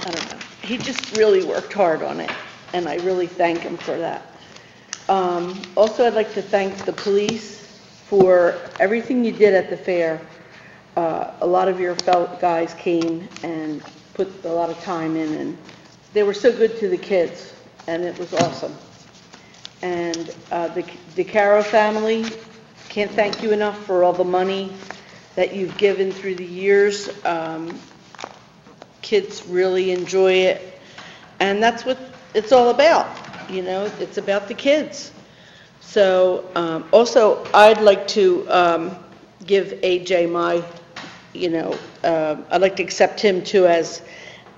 Speaker 11: I don't know, he just really worked hard on it, and I really thank him for that. Um, Also, I'd like to thank the police for everything you did at the fair. Uh, A lot of your guys came and put a lot of time in, and they were so good to the kids, and it was awesome. And uh, the the Caro family, can't thank you enough for all the money that you've given through the years. Um, Kids really enjoy it, and that's what it's all about, you know? It's about the kids. So, um, also, I'd like to um, give AJ my, you know, uh, I'd like to accept him too as,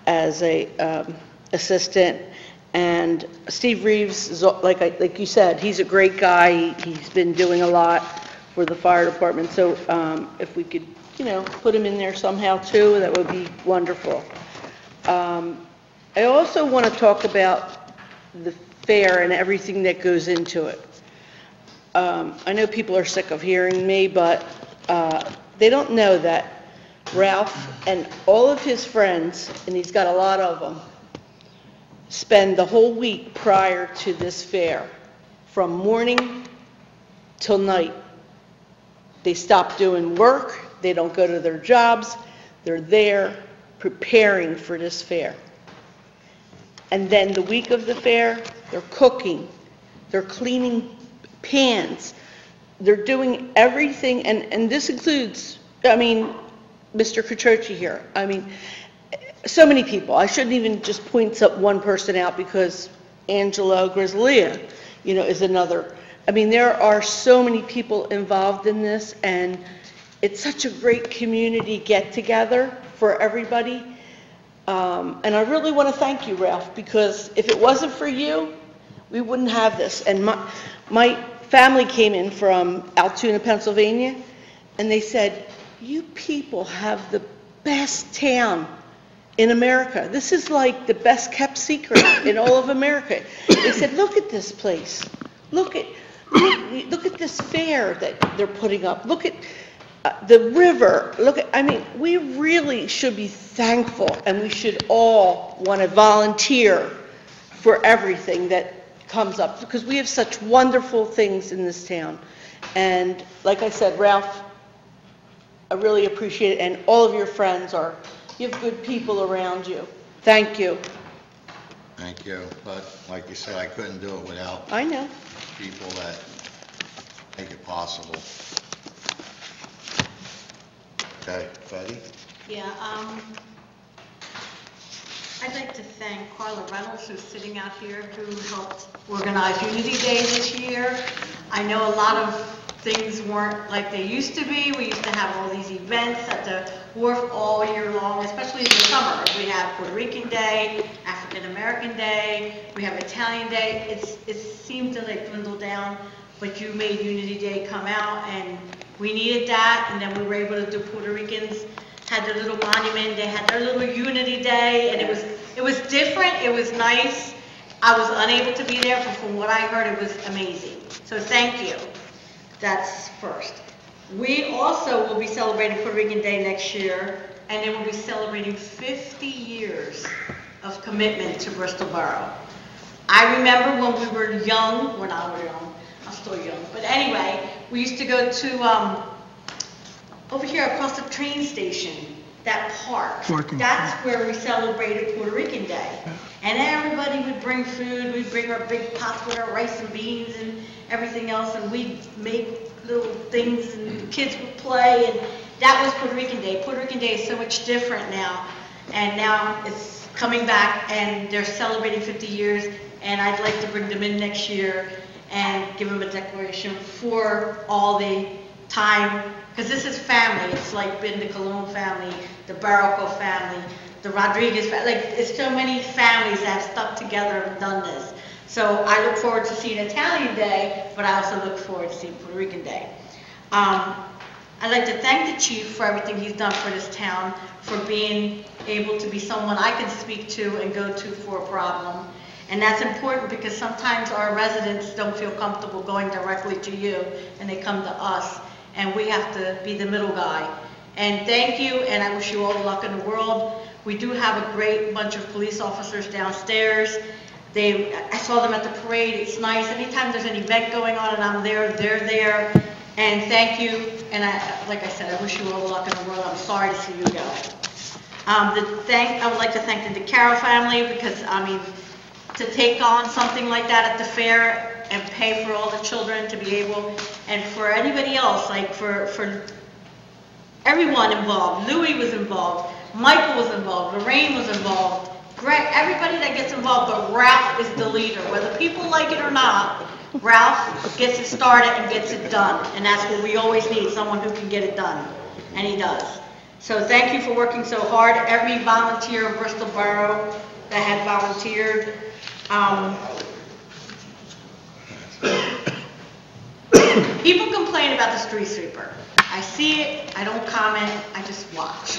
Speaker 11: as a um, assistant. And Steve Reeves, is like I, like you said, he's a great guy. He- He's been doing a lot for the fire department. So um, if we could, you know, put him in there somehow too, that would be wonderful. Um, I also want to talk about the fair and everything that goes into it. Um, I know people are sick of hearing me, but uh, they don't know that Ralph and all of his friends, and he's got a lot of them, spend the whole week prior to this fair, from morning till night. They stop doing work, they don't go to their jobs, they're there preparing for this fair. And then the week of the fair, they're cooking, they're cleaning pans, they're doing everything, and, and this includes, I mean, Mr. Catroci here, I mean, so many people. I shouldn't even just point up one person out because Angelo Grizzlia, you know, is another. I mean, there are so many people involved in this, and it's such a great community get-together for everybody. Um, And I really want to thank you, Ralph, because if it wasn't for you, we wouldn't have this. And my, my family came in from Altoona, Pennsylvania, and they said, "You people have the best town in America. This is like the best-kept secret in all of America." They said, "Look at this place. Look at, look look at this fair that they're putting up. Look at uh, the river. Look I mean, we really should be thankful, and we should all want to volunteer for everything that comes up, because we have such wonderful things in this town. And like I said, Ralph, I really appreciate it, and all of your friends are, you have good people around you. Thank you.
Speaker 1: Thank you, but like you said, I couldn't do it without
Speaker 11: I know.
Speaker 1: people that make it possible. Okay?
Speaker 6: Yeah, um, I'd like to thank Carla Reynolds, who's sitting out here, who helped organize Unity Day this year. I know a lot of things weren't like they used to be. We used to have all these events at the wharf all year long, especially in the summer. We have Puerto Rican Day, African American Day, we have Italian Day. It's, it seemed to like dwindle down, but you made Unity Day come out, and we needed that, and then we were able to do Puerto Ricans had their little monument, they had their little Unity Day, and it was, it was different, it was nice. I was unable to be there, but from what I heard, it was amazing. So thank you. That's first. We also will be celebrating Puerto Rican Day next year, and then we'll be celebrating 50 years of commitment to Bristol Borough. I remember when we were young, we're not young, I'm still young, but anyway, we used to go to, um, over here across the train station, that park.
Speaker 9: Parking.
Speaker 6: That's where we celebrated Puerto Rican Day. And everybody would bring food, we'd bring our big pots with our rice and beans and everything else, and we'd make little things and kids would play, and that was Puerto Rican Day. Puerto Rican Day is so much different now, and now it's coming back, and they're celebrating 50 years, and I'd like to bring them in next year and give them a declaration for all the time, because this is family, it's like been the Colón family, the Barroco family, the Rodriguez, family. like, it's so many families that have stuck together and done this. So I look forward to seeing Italian Day, but I also look forward to seeing Puerto Rican Day. Um, I'd like to thank the chief for everything he's done for this town, for being able to be someone I can speak to and go to for a problem. And that's important because sometimes our residents don't feel comfortable going directly to you, and they come to us, and we have to be the middle guy. And thank you, and I wish you all the luck in the world. We do have a great bunch of police officers downstairs. They, I saw them at the parade, it's nice, anytime there's an event going on and I'm there, they're there. And thank you, and I, like I said, I wish you all the luck in the world, I'm sorry to see you go. Um, the thank, I would like to thank the DeCaro family, because, I mean, to take on something like that at the fair and pay for all the children to be able, and for anybody else, like for, for everyone involved. Louis was involved, Michael was involved, Lorraine was involved, Greg, everybody that gets involved, but Ralph is the leader. Whether people like it or not, Ralph gets it started and gets it done. And that's what we always need, someone who can get it done. And he does. So thank you for working so hard. Every volunteer in Bristol Borough that had volunteered. Um, People complain about the street sweeper. I see it, I don't comment, I just watch.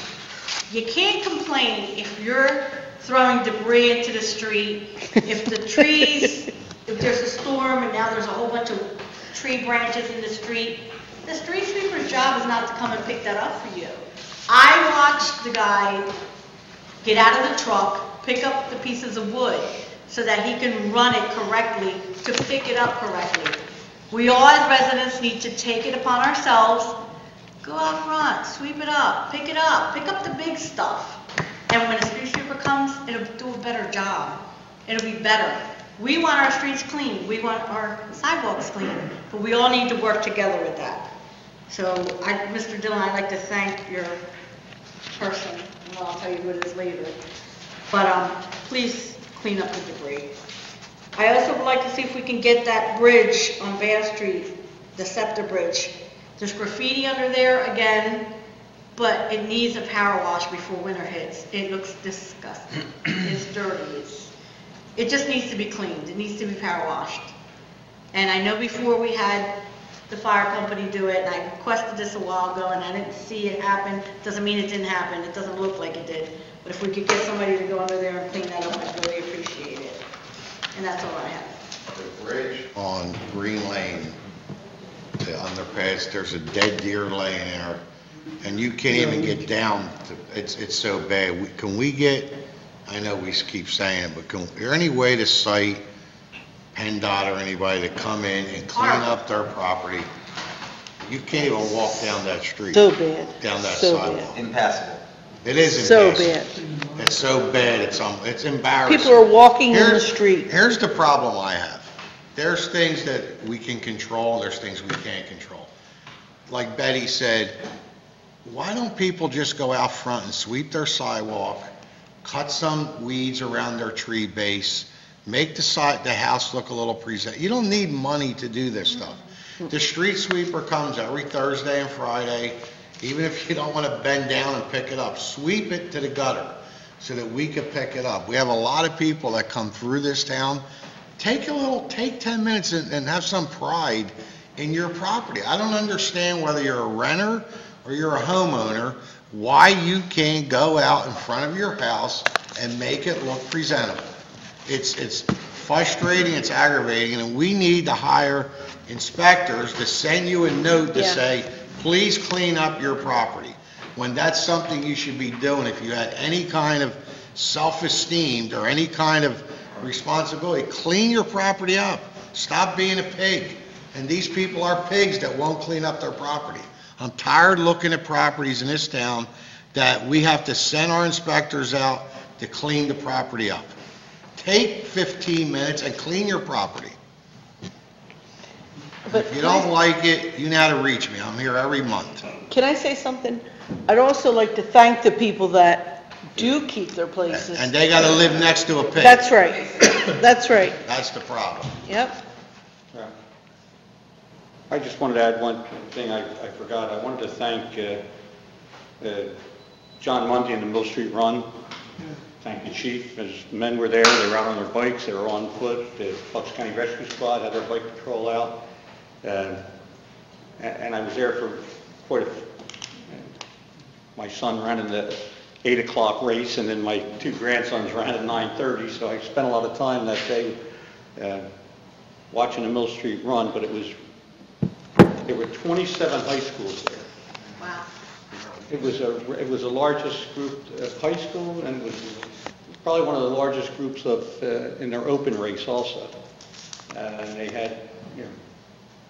Speaker 6: You can't complain if you're throwing debris into the street, if the trees, if there's a storm and now there's a whole bunch of tree branches in the street. The street sweeper's job is not to come and pick that up for you. I watched the guy get out of the truck, pick up the pieces of wood so that he can run it correctly, to pick it up correctly. We all as residents need to take it upon ourselves, go out front, sweep it up, pick it up, pick up the big stuff. And when a street sweeper comes, it'll do a better job. It'll be better. We want our streets clean, we want our sidewalks clean, but we all need to work together with that. So I, Mr. Dillon, I'd like to thank your person, I'll tell you who it is later. But, um, please clean up the debris. I also would like to see if we can get that bridge on Bath Street, the SEPTA Bridge. There's graffiti under there again, but it needs a power wash before winter hits. It looks disgusting. It's dirty, it's, it just needs to be cleaned, it needs to be power washed. And I know before we had the fire company do it, and I requested this a while ago, and I didn't see it happen, doesn't mean it didn't happen, it doesn't look like it did. But if we could get somebody to go under there and clean that up, I'd really. And that's all I have.
Speaker 1: The bridge on Green Lane, the underpass, there's a dead deer laying there, and you can't even get down, to- it's, it's so bad. We- Can we get, I know we keep saying it, but can, is there any way to cite PennDOT or anybody to come in and clean up their property? You can't even walk down that street.
Speaker 11: So bad.
Speaker 1: Down that
Speaker 11: So bad.
Speaker 1: sidewalk.
Speaker 4: Impassable.
Speaker 1: It is
Speaker 11: So bad.
Speaker 1: It's so bad, it's, um, it's embarrassing.
Speaker 11: People are walking in the
Speaker 1: Here's-
Speaker 11: street.
Speaker 1: Here's the problem I have. There's things that we can control, and there's things we can't control. Like Betty said, why don't people just go out front and sweep their sidewalk, cut some weeds around their tree base, make the side, the house look a little present, you don't need money to do this stuff. The street sweeper comes every Thursday and Friday, even if you don't want to bend down and pick it up, sweep it to the gutter so that we can pick it up. We have a lot of people that come through this town. Take a little, take 10 minutes and, and have some pride in your property. I don't understand whether you're a renter or you're a homeowner, why you can't go out in front of your house and make it look presentable. It's, it's frustrating, it's aggravating, and we need to hire inspectors to send you a note to
Speaker 11: Yeah.
Speaker 1: say, please clean up your property. When that's something you should be doing, if you had any kind of self-esteem or any kind of responsibility, clean your property up. Stop being a pig. And these people are pigs that won't clean up their property. I'm tired looking at properties in this town that we have to send our inspectors out to clean the property up. Take 15 minutes and clean your property.
Speaker 11: But
Speaker 1: If you
Speaker 11: can I-
Speaker 1: don't like it, you know how to reach me. I'm here every month.
Speaker 11: Can I say something? I'd also like to thank the people that do keep their places.
Speaker 1: And they gotta live next to a pig.
Speaker 11: That's right. That's right.
Speaker 1: That's the problem.
Speaker 11: Yep.
Speaker 13: Yeah. I just wanted to add one thing I I forgot. I wanted to thank uh, uh, John Mundy and the Mill Street Run. Thank the chief. His men were there, they were out on their bikes, they were on foot. The Bucks County Rescue Squad had their bike patrol out. Uh, And I was there for quite a, my son ran in the 8 o'clock race, and then my two grandsons ran at 9:30, so I spent a lot of time that day uh, watching the Mill Street Run, but it was, there were 27 high schools there.
Speaker 6: Wow.
Speaker 13: It was a, it was the largest group of high school, and it was probably one of the largest groups of, uh, in their open race also. Uh, And they had, you know,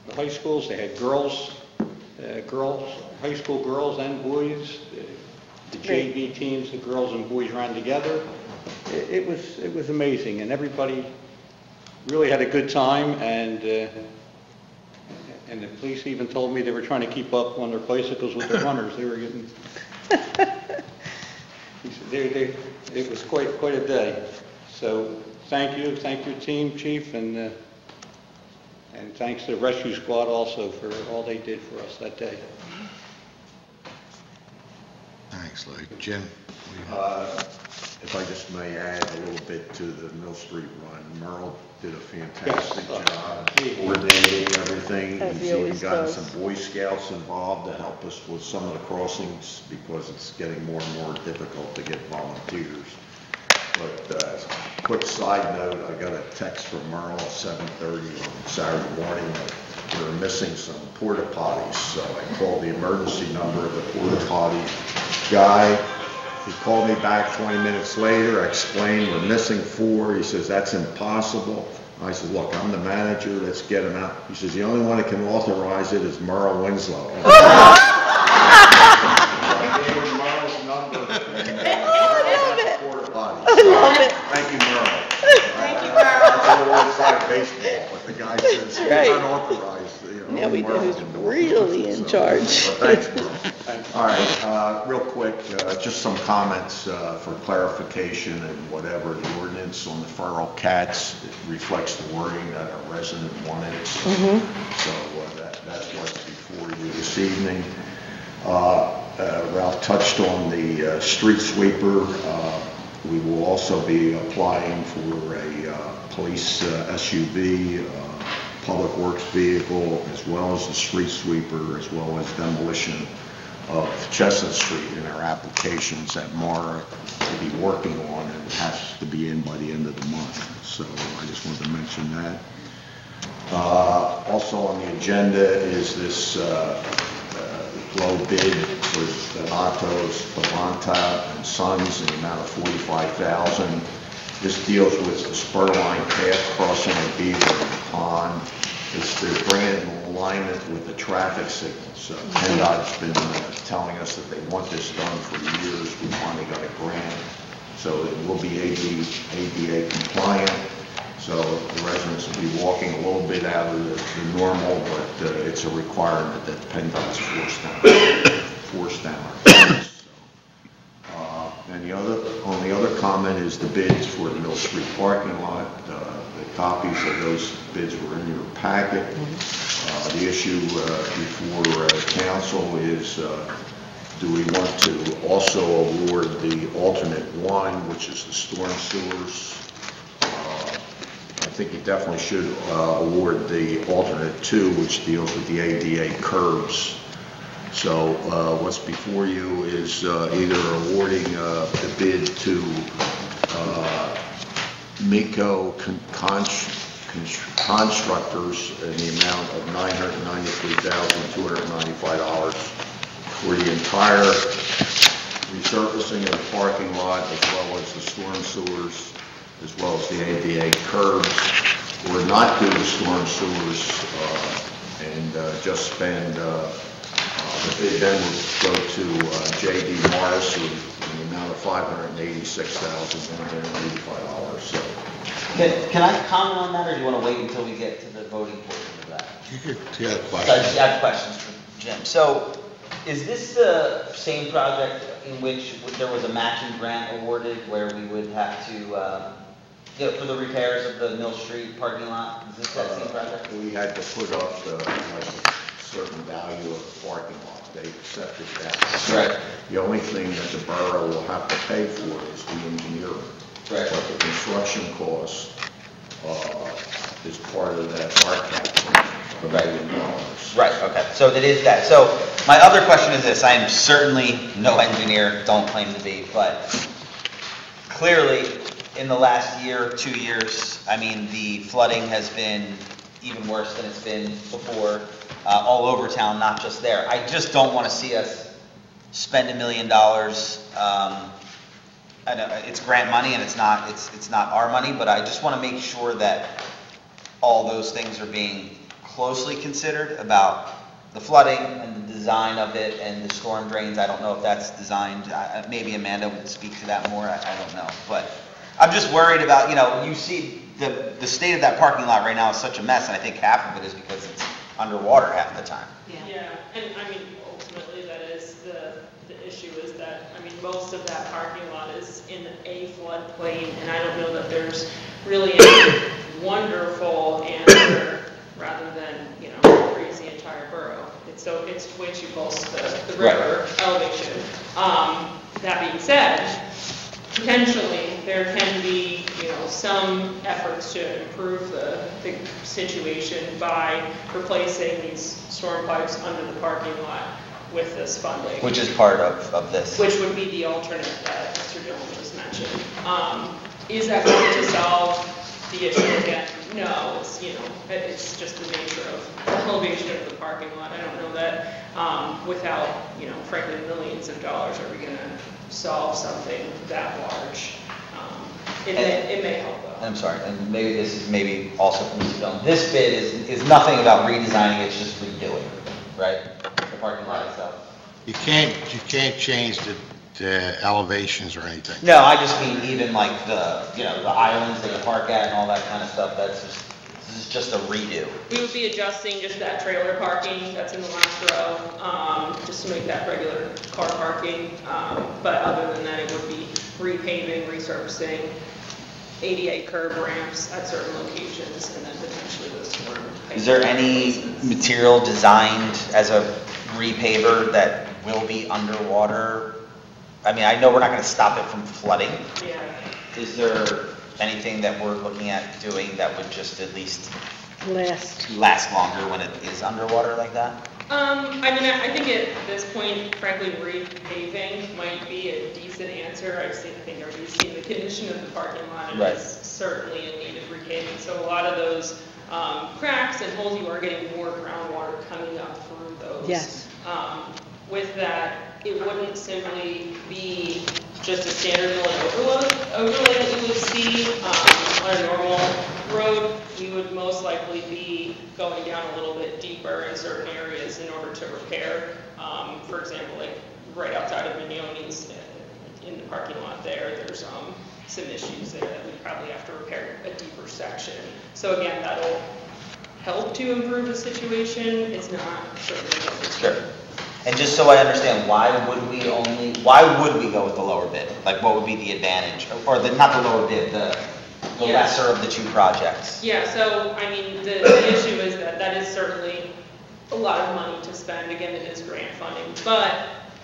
Speaker 13: the high schools, they had girls, uh, girls, high school girls and boys. The JV teams, the girls and boys ran together. It it was, it was amazing, and everybody really had a good time, and, uh, and the police even told me they were trying to keep up on their bicycles with the runners. They were getting, they, they, it was quite, quite a day. So, thank you, thank your team, chief, and, uh, and thanks to the rescue squad also for all they did for us that day.
Speaker 1: Thanks, Lloyd. Jim?
Speaker 3: Uh, If I just may add a little bit to the Mill Street run, Merle did a fantastic
Speaker 13: Yes.
Speaker 3: job coordinating everything.
Speaker 11: As he
Speaker 3: He's even
Speaker 11: always
Speaker 3: gotten
Speaker 11: does.
Speaker 3: some Boy Scouts involved to help us with some of the crossings because it's getting more and more difficult to get volunteers. But, uh, quick side note, I got a text from Merle at 7:30 on Saturday morning that we were missing some porta potties. So I called the emergency number of the porta potty guy. He called me back 20 minutes later, I explained, we're missing four. He says, that's impossible. I said, look, I'm the manager, let's get them out. He says, the only one that can authorize it is Merle Winslow. I gave him Merle's number. and, uh, porta potties.
Speaker 11: I love it.
Speaker 3: Thank you, Merle. Thank you, Merle. That's a little inside baseball, but the guy says, he's
Speaker 11: Right.
Speaker 3: unauthorized, you know.
Speaker 11: Now we know who's really in
Speaker 3: So,
Speaker 11: charge.
Speaker 3: Thanks, All right, uh, real quick, uh, just some comments uh, for clarification and whatever. The ordinance on the feral cats reflects the wording that our resident wanted. So uh, that, that's what's before you this evening. Ralph touched on the street sweeper. We will also be applying for a uh, police uh, SUV, uh, public works vehicle, as well as the street sweeper, as well as demolition of Chestnut Street in our applications that Mara will be working on and has to be in by the end of the month. So I just wanted to mention that. Uh, Also on the agenda is this uh, low bid for Donatos, Palanta and Sons in the amount of 45000 This deals with the spur line path crossing of Beaver Pond. It's bring it in alignment with the traffic signals. So PennDOT's been uh, telling us that they want this done for years. We finally got a grant, so it will be AD ADA compliant. So the residents will be walking a little bit out of the the normal, but uh, it's a requirement that PennDOT's forced down, forced down our. So, uh, And the other, only other comment is the bids for the Mill Street parking lot. Uh, The copies of those bids were in your packet. Uh, The issue uh, before uh, council is, uh, do we want to also award the alternate one, which is the storm sewers? I think you definitely should uh, award the alternate two, which deals with the ADA curbs. So uh, what's before you is uh, either awarding uh, the bid to uh, Miko Con- Con- Constructors in the amount of $993,295 for the entire resurfacing of the parking lot, as well as the storm sewers, as well as the ADA curbs, or not do the storm sewers uh, and uh, just spend, uh, uh, the bid then would go to uh, J.D. Morrissey in the amount of $586,185. So
Speaker 4: Can, can I comment on that, or do you want to wait until we get to the voting portion of that?
Speaker 1: You could, you had
Speaker 4: So I just have questions for Jim. So is this the same project in which there was a matching grant awarded where we would have to, uh, know, for the repairs of the Mill Street parking lot? Is this that same project?
Speaker 3: We had to put up the, like, a certain value of the parking lot. They accepted that.
Speaker 4: Right.
Speaker 3: The only thing that the borough will have to pay for is the engineering.
Speaker 4: Right.
Speaker 3: But the construction cost, uh, is part of that RACP, the million dollars.
Speaker 4: Right, okay, so it is that. So my other question is this, I am certainly no engineer, don't claim to be, but clearly, in the last year, two years, I mean, the flooding has been even worse than it's been before, uh, all over town, not just there. I just don't want to see us spend a million dollars, um, I know, it's grant money and it's not, it's, it's not our money, but I just want to make sure that all those things are being closely considered about the flooding and the design of it and the storm drains. I don't know if that's designed, I- maybe Amanda would speak to that more, I, I don't know. But I'm just worried about, you know, you see, the, the state of that parking lot right now is such a mess, and I think half of it is because it's underwater half the time.
Speaker 2: Yeah, and I mean, ultimately, that is the, the issue is that, I mean, most of that parking lot is in a floodplain, and I don't know that there's really any wonderful answer rather than, you know, raise the entire borough. It's so, it's way too close to the, the river elevation. Um, that being said, potentially, there can be, you know, some efforts to improve the, the situation by replacing these storm pipes under the parking lot with this funding.
Speaker 4: Which is part of, of this.
Speaker 2: Which would be the alternate that Mr. Dillon just mentioned. Um, is that going to solve the issue again? No, it's, you know, it's just the nature of the elevation of the parking lot. I don't know that, um, without, you know, frankly, millions of dollars, are we gonna solve something that large? Um, It may, it may help though.
Speaker 4: I'm sorry, and maybe this is maybe also from Mr. Dillon. This bid is, is nothing about redesigning, it's just redoing, right? The parking lot itself.
Speaker 1: You can't, you can't change the, the elevations or anything.
Speaker 4: No, I just mean even like the, you know, the islands that you park at and all that kind of stuff, that's just, this is just a redo.
Speaker 2: We would be adjusting just that trailer parking that's in the last row, um, just to make that regular car parking. Um, but other than that, it would be repaving, resurfacing, ADA curb ramps at certain locations, and then potentially the storm.
Speaker 4: Is there any material designed as a repaver that will be underwater? I mean, I know we're not gonna stop it from flooding.
Speaker 2: Yeah.
Speaker 4: Is there anything that we're looking at doing that would just at least
Speaker 11: Last.
Speaker 4: last longer when it is underwater like that?
Speaker 2: Um, I mean, I I think at this point, frankly, repaving might be a decent answer. I've seen, I think I've already seen the condition of the parking lot, and
Speaker 4: Right.
Speaker 2: it's certainly in need of repaving. So a lot of those, um, cracks and holes, you are getting more groundwater coming up through those.
Speaker 11: Yes.
Speaker 2: Um, with that, it wouldn't simply be just a standard mill and overload, overlay that you would see, um, on a normal road. We would most likely be going down a little bit deeper in certain areas in order to repair. Um, for example, like right outside of Mignoni's, uh, in the parking lot there, there's, um, some issues there that we probably have to repair a deeper section. So again, that'll help to improve the situation. It's not certainly
Speaker 4: Sure. And just so I understand, why would we only, why would we go with the lower bid? Like, what would be the advantage? Or the, not the lower bid, the, the
Speaker 2: Yeah.
Speaker 4: lesser of the two projects?
Speaker 2: Yeah, so, I mean, the, the issue is that that is certainly a lot of money to spend, again, it is grant funding, but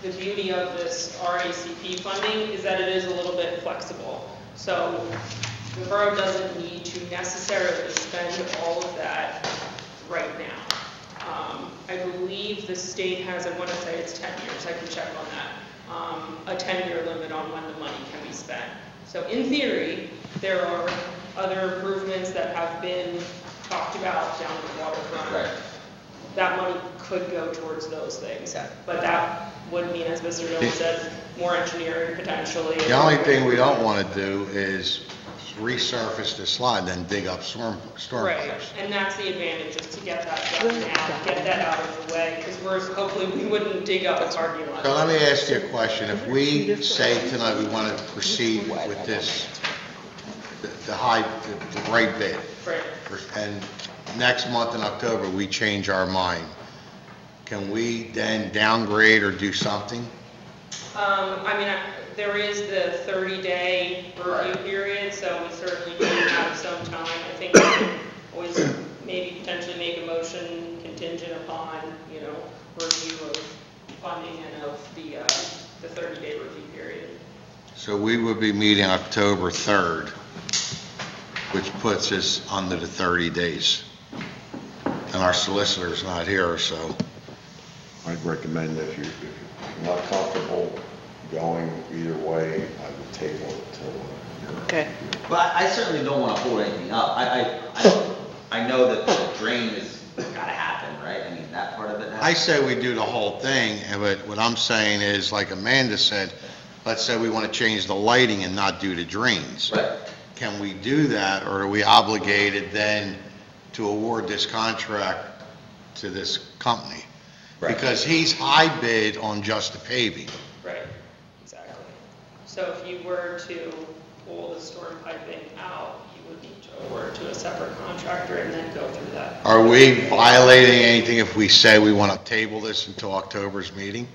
Speaker 2: the beauty of this RACP funding is that it is a little bit flexible. So the borough doesn't need to necessarily spend all of that right now. Um, I believe the state has, I want to say it's 10 years, I can check on that, um, a 10-year limit on when the money can be spent. So in theory, there are other improvements that have been talked about down the waterfront.
Speaker 4: Right.
Speaker 2: That money could go towards those things. But that would mean, as Mr. Dillon said, more engineering potentially.
Speaker 1: The only thing we don't want to do is resurface the slide, then dig up storm, storm
Speaker 2: Right,
Speaker 1: pipes.
Speaker 2: and that's the advantage, is to get that done now, get that out of the way, because we're, hopefully, we wouldn't dig up a parking lot.
Speaker 1: So let me ask you a question. If we say tonight we want to proceed with this, the- the high, the the right bid,
Speaker 2: Right.
Speaker 1: and next month in October, we change our mind, can we then downgrade or do something?
Speaker 2: Um, I mean, I- there is the 30-day review period, so we certainly do have some time. I think we can always maybe potentially make a motion contingent upon, you know, review of funding and of the, uh, the 30-day review period.
Speaker 1: So we would be meeting October 3rd, which puts us under the 30 days. And our solicitor's not here, so,
Speaker 3: I'd recommend if you're, if you're not comfortable going either way, I would table it till. uh,
Speaker 11: Okay.
Speaker 4: But I I certainly don't want to hold anything up. I, I, I I know that the drain is gotta happen, right? I mean, that part of it has.
Speaker 1: I say we do the whole thing, and but what I'm saying is, like Amanda said, let's say we want to change the lighting and not do the drains.
Speaker 4: Right.
Speaker 1: Can we do that, or are we obligated then to award this contract to this company?
Speaker 4: Right.
Speaker 1: Because he's high bid on just the paving.
Speaker 2: Right, exactly. So if you were to pull the storm piping out, you would need to award to a separate contractor and then go through that.
Speaker 1: Are we violating anything if we say we want to table this until October's meeting?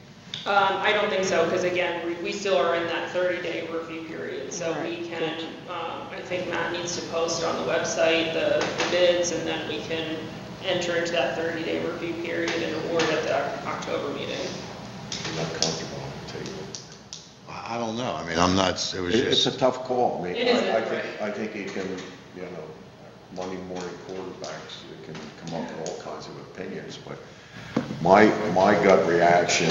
Speaker 2: Um, I don't think so, because again, we, we still are in that 30-day review period, so we can, um, I think Matt needs to post on the website the the bids, and then we can enter into that 30-day review period and award at the October meeting.
Speaker 3: If you're not comfortable, table it.
Speaker 1: I I don't know, I mean, I'm not, it was
Speaker 3: It- It's a tough call. I mean,
Speaker 2: It is,
Speaker 3: I I think. I think you can, you know, Monday morning quarterbacks, you can come up with all kinds of opinions, but my, my gut reaction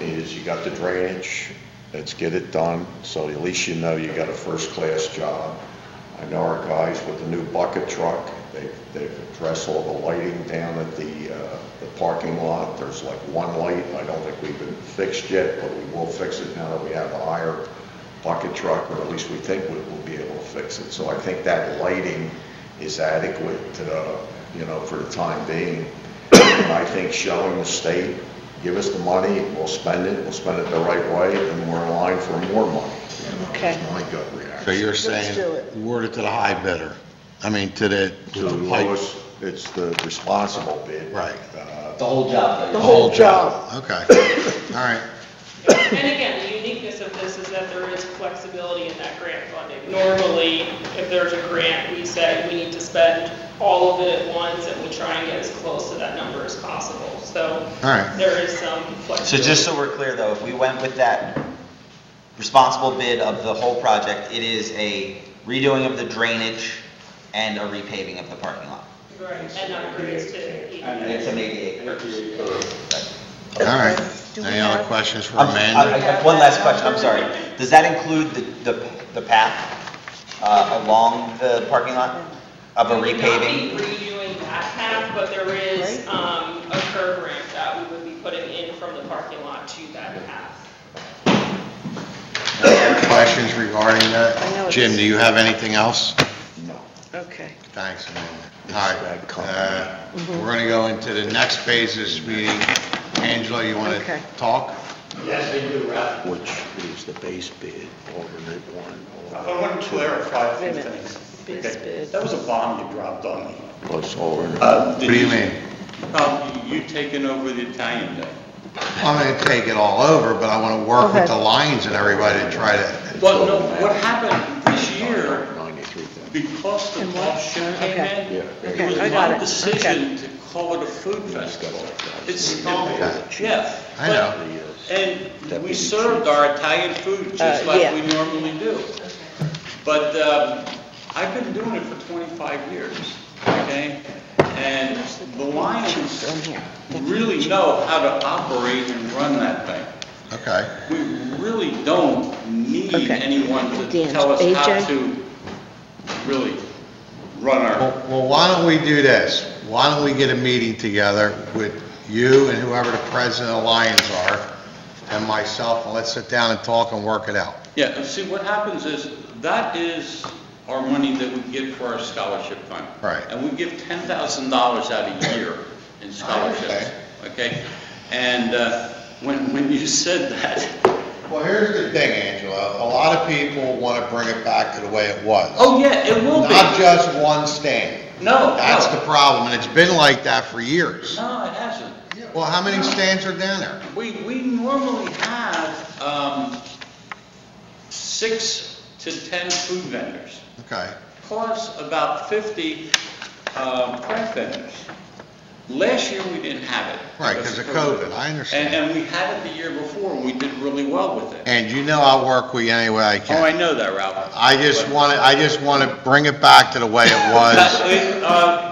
Speaker 3: is you got the drainage, let's get it done, so at least you know you got a first-class job. I know our guys with the new bucket truck, they, they've addressed all the lighting down at the, uh, the parking lot. There's like one light, I don't think we've been fixed yet, but we will fix it now that we have a higher bucket truck, or at least we think we will be able to fix it. So I think that lighting is adequate, uh, you know, for the time being. And I think showing the state, give us the money, we'll spend it, we'll spend it the right way, and we're in line for more money. You know,
Speaker 11: Okay.
Speaker 3: That's my gut reaction.
Speaker 1: so you're
Speaker 11: Let's do
Speaker 1: saying,
Speaker 11: it.
Speaker 1: award it to the high bidder? I mean, to the,
Speaker 3: To
Speaker 1: to
Speaker 3: the
Speaker 1: the
Speaker 3: lowest, it's the responsible bid.
Speaker 1: Right.
Speaker 3: Uh,
Speaker 4: The whole job,
Speaker 11: The
Speaker 4: though.
Speaker 11: whole job.
Speaker 1: Okay, all right.
Speaker 2: And again, the uniqueness of this is that there is flexibility in that grant funding. Normally, if there's a grant, we say we need to spend all of it at once, and we try and get as close to that number as possible. So
Speaker 1: All right.
Speaker 2: there is some
Speaker 4: So
Speaker 2: flexibility.
Speaker 4: just so we're clear, though, if we went with that responsible bid of the whole project, it is a redoing of the drainage and a repaving of the parking lot.
Speaker 2: Right, and upgrades to
Speaker 4: it's an ADA.
Speaker 1: All right.
Speaker 11: Do we
Speaker 1: Any other
Speaker 11: have-
Speaker 1: questions for
Speaker 4: Um, I- I
Speaker 1: Amanda?
Speaker 4: have One last question, I'm sorry. Does that include the, the, the path, uh, along the parking lot of a repaving?
Speaker 2: We would not be redoing that path, but there is,
Speaker 11: Right.
Speaker 2: um, a curb ramp that we would be putting in from the parking lot to that path.
Speaker 1: Any other questions regarding
Speaker 11: I know
Speaker 1: that?
Speaker 11: it's-
Speaker 1: Jim, do you have anything else?
Speaker 3: No.
Speaker 11: Okay.
Speaker 1: Thanks, Amanda. All right, uh, we're going to go into the next phase of this meeting. Angela, you want
Speaker 11: Okay.
Speaker 1: to talk?
Speaker 14: Yes, I do, Ralph.
Speaker 3: Which is the base bid, alternate one.
Speaker 14: I want to clarify a few
Speaker 11: Wait a minute.
Speaker 14: things.
Speaker 11: Base
Speaker 14: Okay,
Speaker 11: bid.
Speaker 14: That was a bomb you dropped on me.
Speaker 3: Plus alternate.
Speaker 14: Uh,
Speaker 1: What
Speaker 14: did
Speaker 1: do you mean?
Speaker 14: Um, you taking over the Italian thing.
Speaker 1: I'm going to take it all over, but I want to work with the Lions and everybody to try to,
Speaker 14: Well, no, what happened this year,
Speaker 3: Ninety-three thousand.
Speaker 14: Because the
Speaker 11: And what?
Speaker 14: cost ship came
Speaker 11: Okay.
Speaker 14: in,
Speaker 3: Yeah.
Speaker 14: it
Speaker 11: Okay,
Speaker 14: was
Speaker 11: I got
Speaker 14: my
Speaker 11: it.
Speaker 14: decision to call it a food festival. It's, yeah.
Speaker 1: I know.
Speaker 14: but- And we served our Italian food just
Speaker 11: Uh,
Speaker 14: like
Speaker 11: yeah.
Speaker 14: we normally do. But um, I've been doing it for 25 years, okay? And the Lions really know how to operate and run that thing.
Speaker 1: okay.
Speaker 14: We really don't need
Speaker 11: Okay.
Speaker 14: anyone to
Speaker 11: Dan,
Speaker 14: tell us how
Speaker 11: AJ?
Speaker 14: to really run our,
Speaker 1: Well, well, why don't we do this? Why don't we get a meeting together with you and whoever the president of the Lions are, and myself, and let's sit down and talk and work it out.
Speaker 14: yeah, and see, what happens is, that is our money that we get for our scholarship fund.
Speaker 1: Right.
Speaker 14: And we give $10,000 out a year in scholarships, okay? And uh, when, when you said that,
Speaker 1: Well, here's the thing, Angela, a of people want to bring it back to the way it was.
Speaker 14: oh, yeah, it will be.
Speaker 1: Not just one stand.
Speaker 14: No,
Speaker 1: That's
Speaker 14: no.
Speaker 1: the problem, and it's been like that for years.
Speaker 14: No, it hasn't.
Speaker 1: Well, how many stands are down there?
Speaker 14: We, we normally have, um, six to 10 food vendors,
Speaker 1: Okay,
Speaker 14: plus about 50, um, craft vendors. Last year, we didn't have it.
Speaker 1: right, because of COVID, I understand.
Speaker 14: and we had it the year before, and we did really well with it.
Speaker 1: And you know I'll work with you any way I can.
Speaker 14: Oh, I
Speaker 1: can.
Speaker 14: know that, Ralph.
Speaker 1: I just want to, I just want to bring it back to the way it was.
Speaker 14: Uh,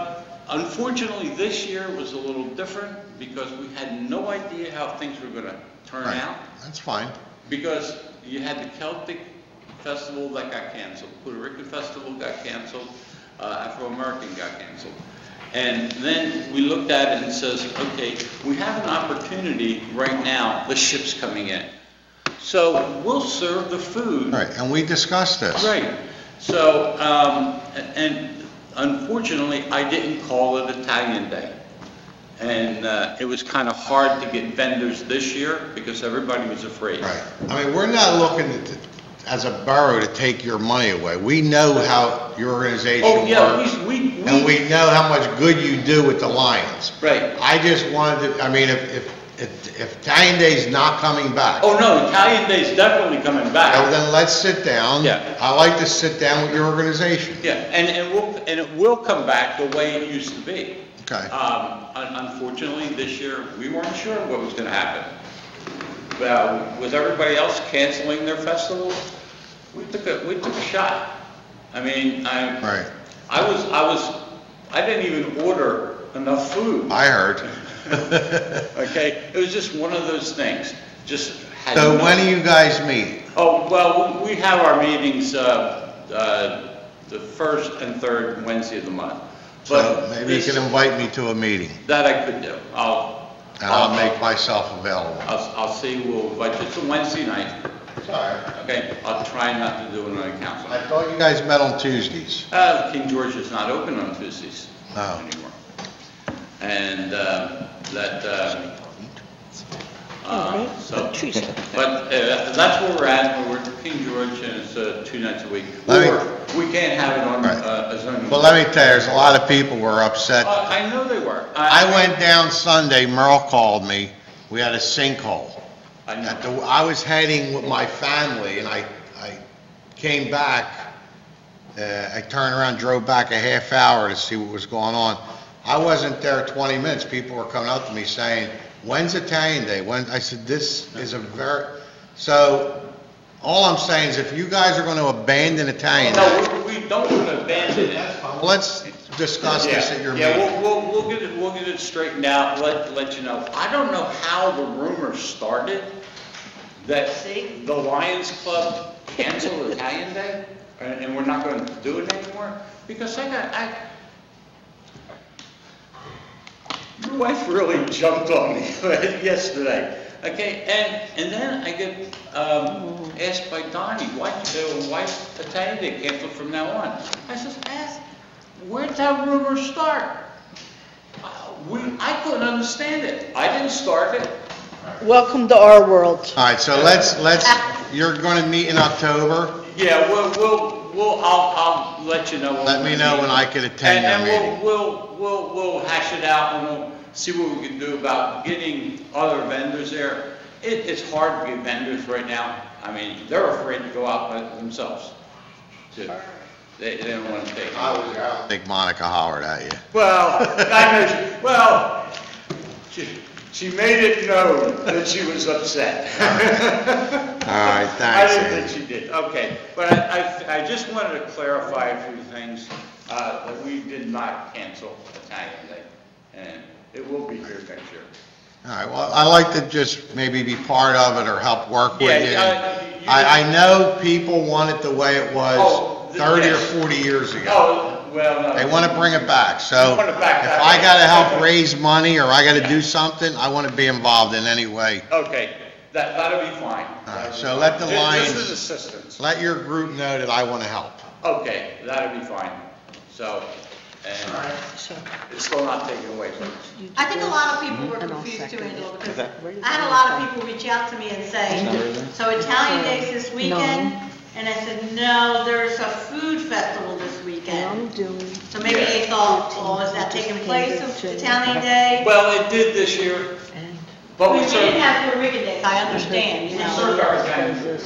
Speaker 14: Unfortunately, this year was a little different because we had no idea how things were going to turn
Speaker 1: Right.
Speaker 14: out.
Speaker 1: That's fine.
Speaker 14: Because you had the Celtic Festival that got canceled, Puerto Rican Festival got canceled, uh, Afro-American got canceled. And then we looked at it and says, okay, we have an opportunity right now, the ship's coming in. So we'll serve the food.
Speaker 1: Right, and we discussed this.
Speaker 14: Right. So, um, and unfortunately, I didn't call it Italian Day. And, uh, it was kind of hard to get vendors this year because everybody was afraid.
Speaker 1: Right. I mean, we're not looking to, as a borough to take your money away. We know how your organization
Speaker 14: Oh, yeah,
Speaker 1: works.
Speaker 14: we, we,
Speaker 1: And
Speaker 14: we,
Speaker 1: know how much good you do with the Lions.
Speaker 14: right.
Speaker 1: I just wanted to, I mean, if, if, if if Italian Day's not coming back,
Speaker 14: Oh, no, Italian Day's definitely coming
Speaker 1: well,
Speaker 14: back.
Speaker 1: then let's sit down.
Speaker 14: Yeah.
Speaker 1: I like to sit down with your organization.
Speaker 14: Yeah, and, and we'll, and it will come back the way it used to be.
Speaker 1: Okay.
Speaker 14: Um, un- unfortunately, this year, we weren't sure what was gonna happen. Well, with everybody else canceling their festivals, we took a, we took a shot. I mean, I,
Speaker 1: Right.
Speaker 14: I was, I was, I didn't even order enough food,
Speaker 1: I heard.
Speaker 14: okay? It was just one of those things, just had
Speaker 1: So
Speaker 14: no-
Speaker 1: when do you guys meet?
Speaker 14: Oh, well, we have our meetings, uh, uh, the first and third Wednesday of the month.
Speaker 1: So
Speaker 14: But
Speaker 1: maybe you can invite me to a meeting,
Speaker 14: That I could do. I'll,
Speaker 1: and I'll make myself available.
Speaker 14: I'll, I'll see, we'll invite you, it's a Wednesday night,
Speaker 1: Sorry.
Speaker 14: okay? I'll try not to do it on the council.
Speaker 1: I thought you guys met on Tuesdays.
Speaker 14: Uh, King George is not open on Tuesdays
Speaker 1: Oh.
Speaker 14: anymore. And, uh, that, uh, uh, so, but, uh, that's where we're at, we're at King George, and it's, uh, two nights a week.
Speaker 1: Let me-
Speaker 14: Or, we can't have it on,
Speaker 1: Right.
Speaker 14: uh, a zoning.
Speaker 1: Well, let me tell you, there's a lot of people were upset.
Speaker 14: Uh, I know they were.
Speaker 1: I went down Sunday, Merle called me, we had a sinkhole.
Speaker 14: I know.
Speaker 1: At the, I was heading with my family, and I, I came back, uh, I turned around, drove back a half hour to see what was going on. I wasn't there 20 minutes, people were coming up to me saying, when's Italian Day? When, I said, this is a very, so, all I'm saying is if you guys are gonna abandon Italian Day,
Speaker 14: No, we we don't want to abandon it.
Speaker 1: let's discuss this at your
Speaker 14: Yeah,
Speaker 1: meeting.
Speaker 14: we'll, we'll, we'll get it, we'll get it straightened out, let, let you know. I don't know how the rumor started that the Lions Club canceled Italian Day, and, and we're not going to do it anymore, because I got, I, your wife really jumped on me yesterday, okay? And, and then I get, um, asked by Donnie, why, uh, why Italian Day canceled from now on? I says, ask, where'd that rumor start? Uh, We, I couldn't understand it. I didn't start it.
Speaker 11: Welcome to our world.
Speaker 1: All right, so let's, let's, you're gonna meet in October,
Speaker 14: Yeah, we'll, we'll, we'll, I'll, I'll let you know. when
Speaker 1: let me know
Speaker 14: meet.
Speaker 1: when I can attend your
Speaker 14: And
Speaker 1: meeting.
Speaker 14: then we'll, we'll, we'll, we'll hash it out and we'll see what we can do about getting other vendors there. It, it's hard to get vendors right now. I mean, they're afraid to go out by themselves. too. They, they don't want to take.
Speaker 1: I think Monica hollered at you.
Speaker 14: Well, I know, she- well, she, she made it known that she was upset.
Speaker 1: All right, thanks.
Speaker 14: I didn't
Speaker 1: Andy.
Speaker 14: think she did, okay. But I, I, I just wanted to clarify a few things, uh, that we did not cancel Italian Day, and it will be here next year.
Speaker 1: All right, well, I like to just maybe be part of it or help work with
Speaker 14: Yeah,
Speaker 1: you.
Speaker 14: uh, you-
Speaker 1: I, I know people want it the way it
Speaker 14: Oh,
Speaker 1: was
Speaker 14: th-
Speaker 1: 30 or
Speaker 14: yes.
Speaker 1: 40 years ago.
Speaker 14: Oh, well, no.
Speaker 1: They want to bring it back, so
Speaker 14: it back
Speaker 1: if
Speaker 14: that
Speaker 1: I got to help raise money or I got to do something, I want to be involved in any way.
Speaker 14: Okay, that, that'll be fine.
Speaker 1: All right, so let the
Speaker 14: This-
Speaker 1: Lions-
Speaker 14: This is assistance.
Speaker 1: Let your group know that I want to help.
Speaker 14: Okay, that'll be fine. So, and it's still not taken away from us.
Speaker 6: I think a lot of people were
Speaker 11: And I'll
Speaker 6: confused too,
Speaker 11: second it.
Speaker 6: Angela, because
Speaker 11: Where
Speaker 6: I had a lot of people reach out to me and say, so Italian Day's this weekend, And I said, no, there's a food festival this weekend.
Speaker 11: I'm doing.
Speaker 6: So maybe they thought, oh, is that taking place of Italian Day?
Speaker 15: Well, it did this year,
Speaker 11: And
Speaker 15: but
Speaker 6: We
Speaker 15: we
Speaker 6: didn't have Puerto Rican Day, I understand, you know.
Speaker 15: served our Italian.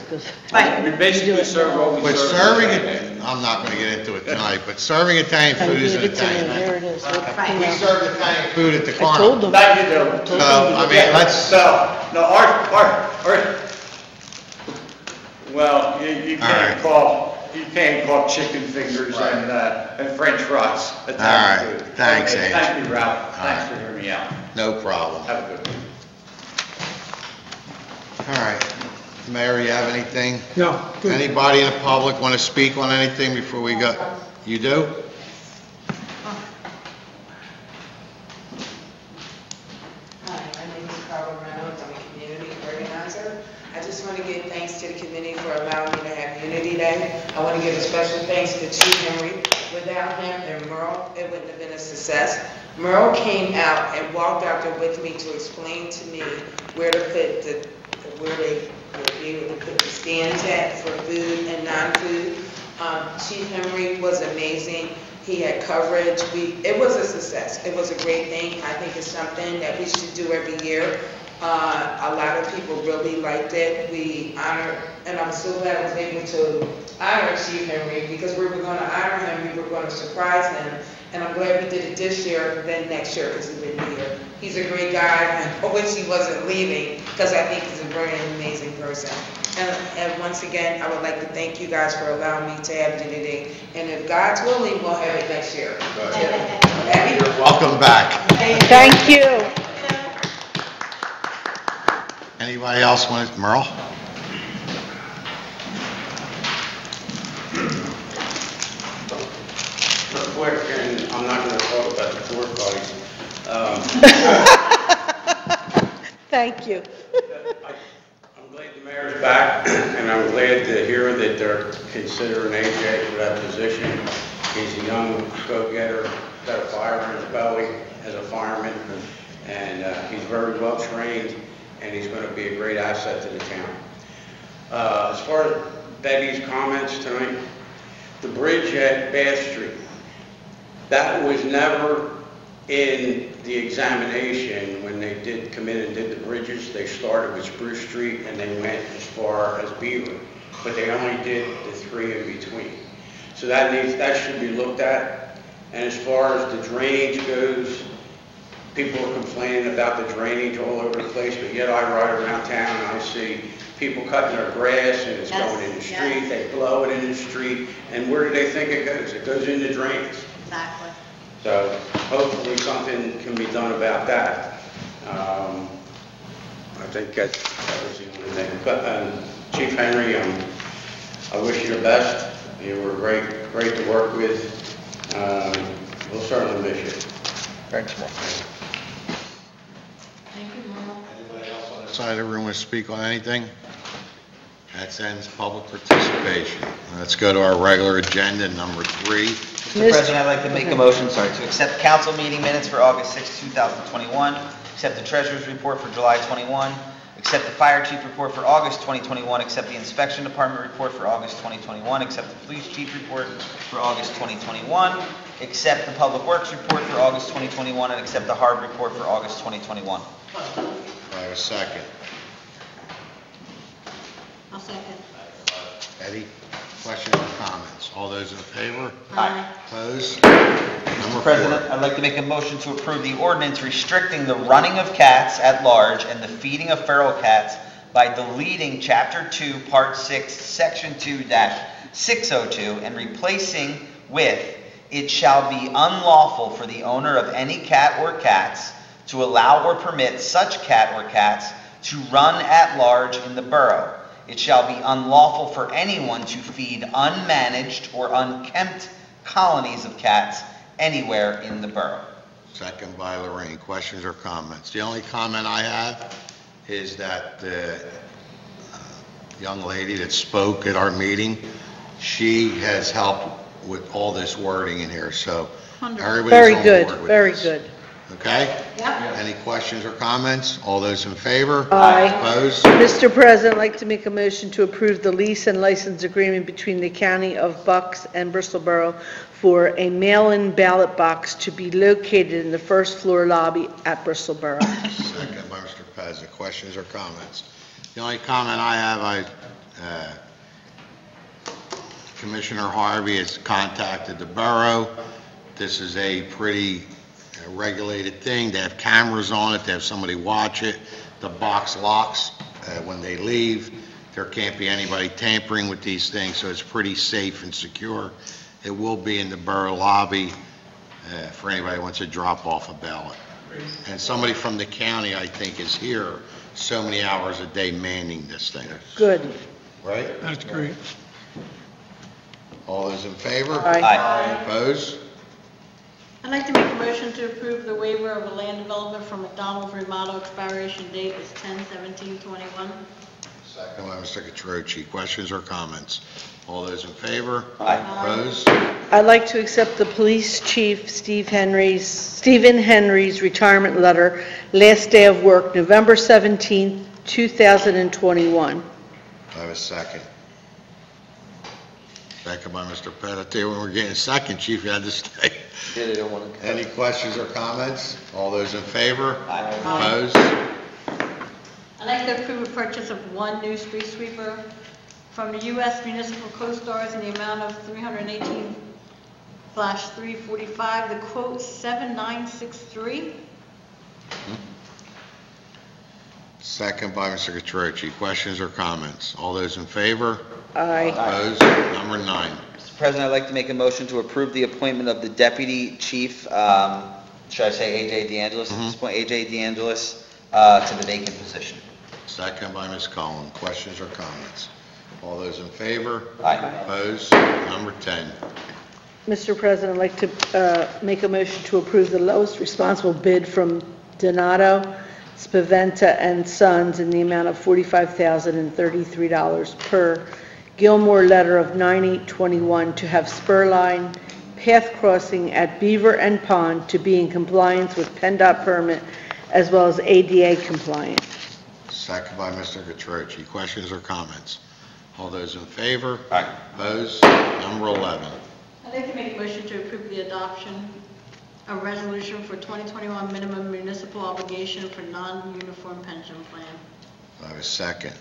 Speaker 6: Right.
Speaker 15: We basically served what we
Speaker 1: But serving it, I'm not gonna get into it tonight, but serving Italian food is
Speaker 11: gave
Speaker 1: an
Speaker 11: it to me,
Speaker 1: Italian.
Speaker 11: there it is.
Speaker 6: Right.
Speaker 1: We served Italian food at the
Speaker 11: I told
Speaker 1: carnival.
Speaker 11: them.
Speaker 15: That you do.
Speaker 1: So, I mean, let's,
Speaker 15: So, no, our, our, our, well, you, you can't call, you can't call chicken fingers and, uh, and french fries Italian
Speaker 1: All right.
Speaker 15: food.
Speaker 1: Thanks,
Speaker 15: Okay,
Speaker 1: Ange.
Speaker 15: Thank you, Ralph. Thanks for hearing me out.
Speaker 1: no problem.
Speaker 15: Have a good one.
Speaker 1: All right. Mayor, you have anything?
Speaker 9: No, good.
Speaker 1: Anybody in the public want to speak on anything before we go? You do?
Speaker 16: Hi, my name is Carla Reynolds, I'm a community organizer. I just want to give thanks to the community for allowing me to have Unity Day. I want to give a special thanks to Chief Henry. Without him and Merle, it wouldn't have been a success. Merle came out and walked out there with me to explain to me where to put the, where they would be able to put the stands at for food and non-food. Um, Chief Henry was amazing. He had coverage. We, it was a success. It was a great thing. I think it's something that we should do every year. Uh, a lot of people really liked it. We honor, and I'm so glad I was able to honor Chief Henry because we were going to honor him, we were going to surprise him. And I'm glad we did it this year then next year because he's been here. He's a great guy, and I wish he wasn't leaving because I think he's a very amazing person. And, and once again, I would like to thank you guys for allowing me to have it today. And if God's willing, we'll have it next year. Okay?
Speaker 1: Welcome back.
Speaker 11: Thank you.
Speaker 1: Anybody else want to, Merle?
Speaker 15: Quick, and I'm not gonna talk about the porta potties. Um,
Speaker 11: Thank you.
Speaker 15: I'm glad the mayor's back, and I'm glad to hear that they're considering AJ for that position. He's a young go-getter, got a fire in his belly as a fireman, and uh, he's very well-trained, and he's going to be a great asset to the town. Uh, As far as Betty's comments tonight, the bridge at Bath Street, that was never in the examination when they did come in and did the bridges. They started with Spruce Street and they went as far as Beaver, but they only did the three in between. So that needs, that should be looked at. And as far as the drainage goes, people are complaining about the drainage all over the place, but yet I ride around town and I see people cutting their grass and it's
Speaker 6: Yes,
Speaker 15: going in the
Speaker 6: yes.
Speaker 15: street, they blow it in the street, and where do they think it goes? It goes into drains.
Speaker 6: Exactly.
Speaker 15: So hopefully something can be done about that. Um, I think that, that was the only thing. But, um, Chief Henry, um, I wish you the best. You were great, great to work with. Um, We'll certainly miss you.
Speaker 4: Thanks, Mark.
Speaker 6: Thank you, Merle.
Speaker 1: Anybody else the of the room want to speak on anything? That ends public participation. Let's go to our regular agenda, number three.
Speaker 4: Mr. President, I'd like to make a motion, sorry, to accept council meeting minutes for August 6, 2021, accept the treasurer's report for July 21, accept the fire chief report for August 2021, accept the inspection department report for August 2021, accept the police chief report for August 2021, accept the public works report for August 2021, and accept the harbor report for August 2021.
Speaker 1: Do I have a second?
Speaker 6: I'll second.
Speaker 1: Eddie, questions or comments? All those in favor?
Speaker 6: Aye.
Speaker 1: Opposed?
Speaker 4: Mr. President,
Speaker 1: four.
Speaker 4: I'd like to make a motion to approve the ordinance restricting the running of cats at large and the feeding of feral cats by deleting Chapter 2, Part 6, Section 2-602 and replacing with, "It shall be unlawful for the owner of any cat or cats to allow or permit such cat or cats to run at large in the borough. It shall be unlawful for anyone to feed unmanaged or unkempt colonies of cats anywhere in the borough.
Speaker 1: Second by Lorraine. Questions or comments? The only comment I have is that the uh, young lady that spoke at our meeting, she has helped with all this wording in here, so everybody's
Speaker 11: Very
Speaker 1: on
Speaker 11: good,
Speaker 1: board with
Speaker 11: very
Speaker 1: this.
Speaker 11: good.
Speaker 1: Okay?
Speaker 6: Yep.
Speaker 1: Any questions or comments? All those in favor?
Speaker 11: Aye.
Speaker 1: Opposed?
Speaker 11: Mr. President, I'd like to make a motion to approve the lease and license agreement between the County of Bucks and Bristol Borough for a mail-in ballot box to be located in the first floor lobby at Bristol Borough.
Speaker 1: Second by Mr. Pezza. Questions or comments? The only comment I have, I, uh, Commissioner Harvie has contacted the borough. This is a pretty regulated thing. They have cameras on it, they have somebody watch it. The box locks uh, when they leave. There can't be anybody tampering with these things, so it's pretty safe and secure. It will be in the borough lobby uh, for anybody who wants to drop off a ballot. And somebody from the county, I think, is here so many hours a day manning this thing,
Speaker 11: Good.
Speaker 1: right?
Speaker 9: That's great.
Speaker 1: All those in favor?
Speaker 11: Aye.
Speaker 4: Aye.
Speaker 1: Opposed?
Speaker 6: I'd like to make a motion to approve the waiver of a land development for McDonald's remodel expiration date is 10/17/21.
Speaker 1: Second by Mr. Catroci. Questions or comments? All those in favor?
Speaker 4: Aye.
Speaker 1: Opposed?
Speaker 11: I'd like to accept the police chief, Steve Henry's, Stephen Henry's retirement letter, last day of work, November 17, 2021.
Speaker 1: I have a second. Second by Mr. Pettit. When we're getting a second, chief, you had to stay.
Speaker 8: Yeah, they don't want to.
Speaker 1: Any questions or comments? All those in favor?
Speaker 4: Aye.
Speaker 1: Opposed?
Speaker 6: I'd like to approve a purchase of one new street sweeper from the U.S. Municipal COSTARS in the amount of 318 slash 345, the quote 7963.
Speaker 1: Second by Mr. Catroci. Questions or comments? All those in favor?
Speaker 11: Aye.
Speaker 1: Opposed? Number nine.
Speaker 4: Mr. President, I'd like to make a motion to approve the appointment of the deputy chief, um, should I say AJ DeAngelis at this
Speaker 1: Mhm.
Speaker 4: point, AJ DeAngelis, uh, to the vacant position.
Speaker 1: Second by Ms. Cullen. Questions or comments? All those in favor?
Speaker 4: Aye.
Speaker 1: Opposed? Number 10.
Speaker 11: Mr. President, I'd like to uh, make a motion to approve the lowest responsible bid from Donato, Spaventa and Sons in the amount of $45,033 per Gilmore letter of 9821 to have spur line path crossing at Beaver and Pond to be in compliance with PennDOT permit as well as ADA compliant.
Speaker 1: Second by Mr. Catroci. Questions or comments? All those in favor?
Speaker 4: Aye.
Speaker 1: Opposed? Number 11.
Speaker 6: I'd like to make a motion to approve the adoption of resolution for 2021 minimum municipal obligation for non-uniform pension plan.
Speaker 1: I have a second.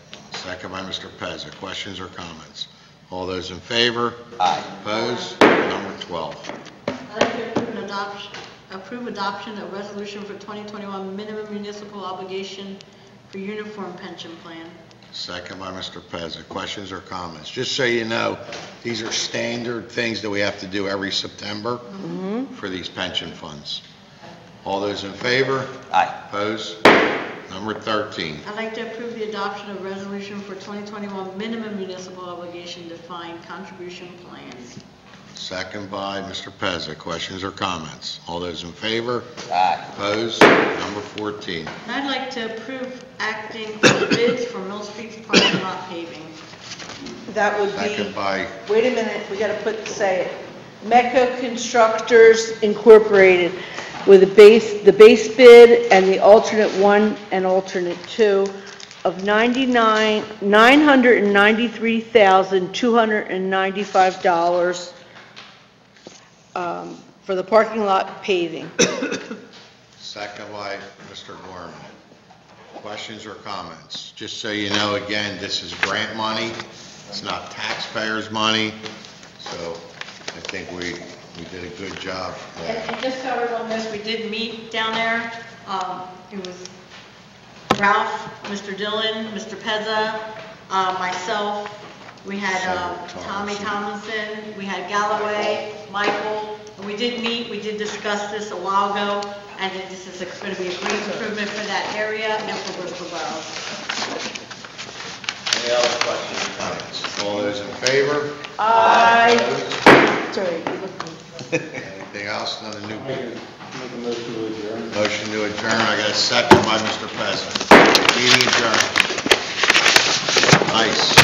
Speaker 1: Second by Mr. Pezza. Questions or comments? All those in favor?
Speaker 4: Aye.
Speaker 1: Opposed? Number 12.
Speaker 6: I'd like to approve an adoption, approve adoption of resolution for 2021 minimum municipal obligation for uniform pension plan.
Speaker 1: Second by Mr. Pezza. Questions or comments? Just so you know, these are standard things that we have to do every September mm-hmm. for these pension funds. All those in favor?
Speaker 4: Aye.
Speaker 1: Opposed? Number 13.
Speaker 6: I'd like to approve the adoption of resolution for 2021 minimum municipal obligation defined contribution plans.
Speaker 1: Second by Mr. Pezza. Questions or comments? All those in favor?
Speaker 4: Aye.
Speaker 1: Opposed? Number 14.
Speaker 6: And I'd like to approve acting for bids for Mill Street's parking lot paving.
Speaker 11: That would
Speaker 1: Second
Speaker 11: be,
Speaker 1: by,
Speaker 11: wait a minute, we got to put, say it, Mecco Constructors Incorporated with a base, the base bid and the alternate one and alternate two of 99, $993,295 um, for the parking lot paving.
Speaker 1: second by Mr. Gorman. Questions or comments? Just so you know, again, this is grant money. It's not taxpayers' money. So I think we, we did a good job.
Speaker 6: And and just so everyone knows, we did meet down there. Um, It was Ralph, Mr. Dillon, Mr. Pezza, uh, myself, we had um, Tommy Tomlinson, we had Galloway, Michael, and we did meet, we did discuss this a while ago, and it- this is going to be a great improvement for that area and for Bristol Borough.
Speaker 1: Any other questions or comments? All those in favor?
Speaker 11: Aye.
Speaker 1: Opposed?
Speaker 11: Sorry, you look-
Speaker 1: Anything else? Another new
Speaker 14: Make a make a motion to adjourn.
Speaker 1: Motion to adjourn. I got a second by Mr. President. Meeting adjourned. Nice.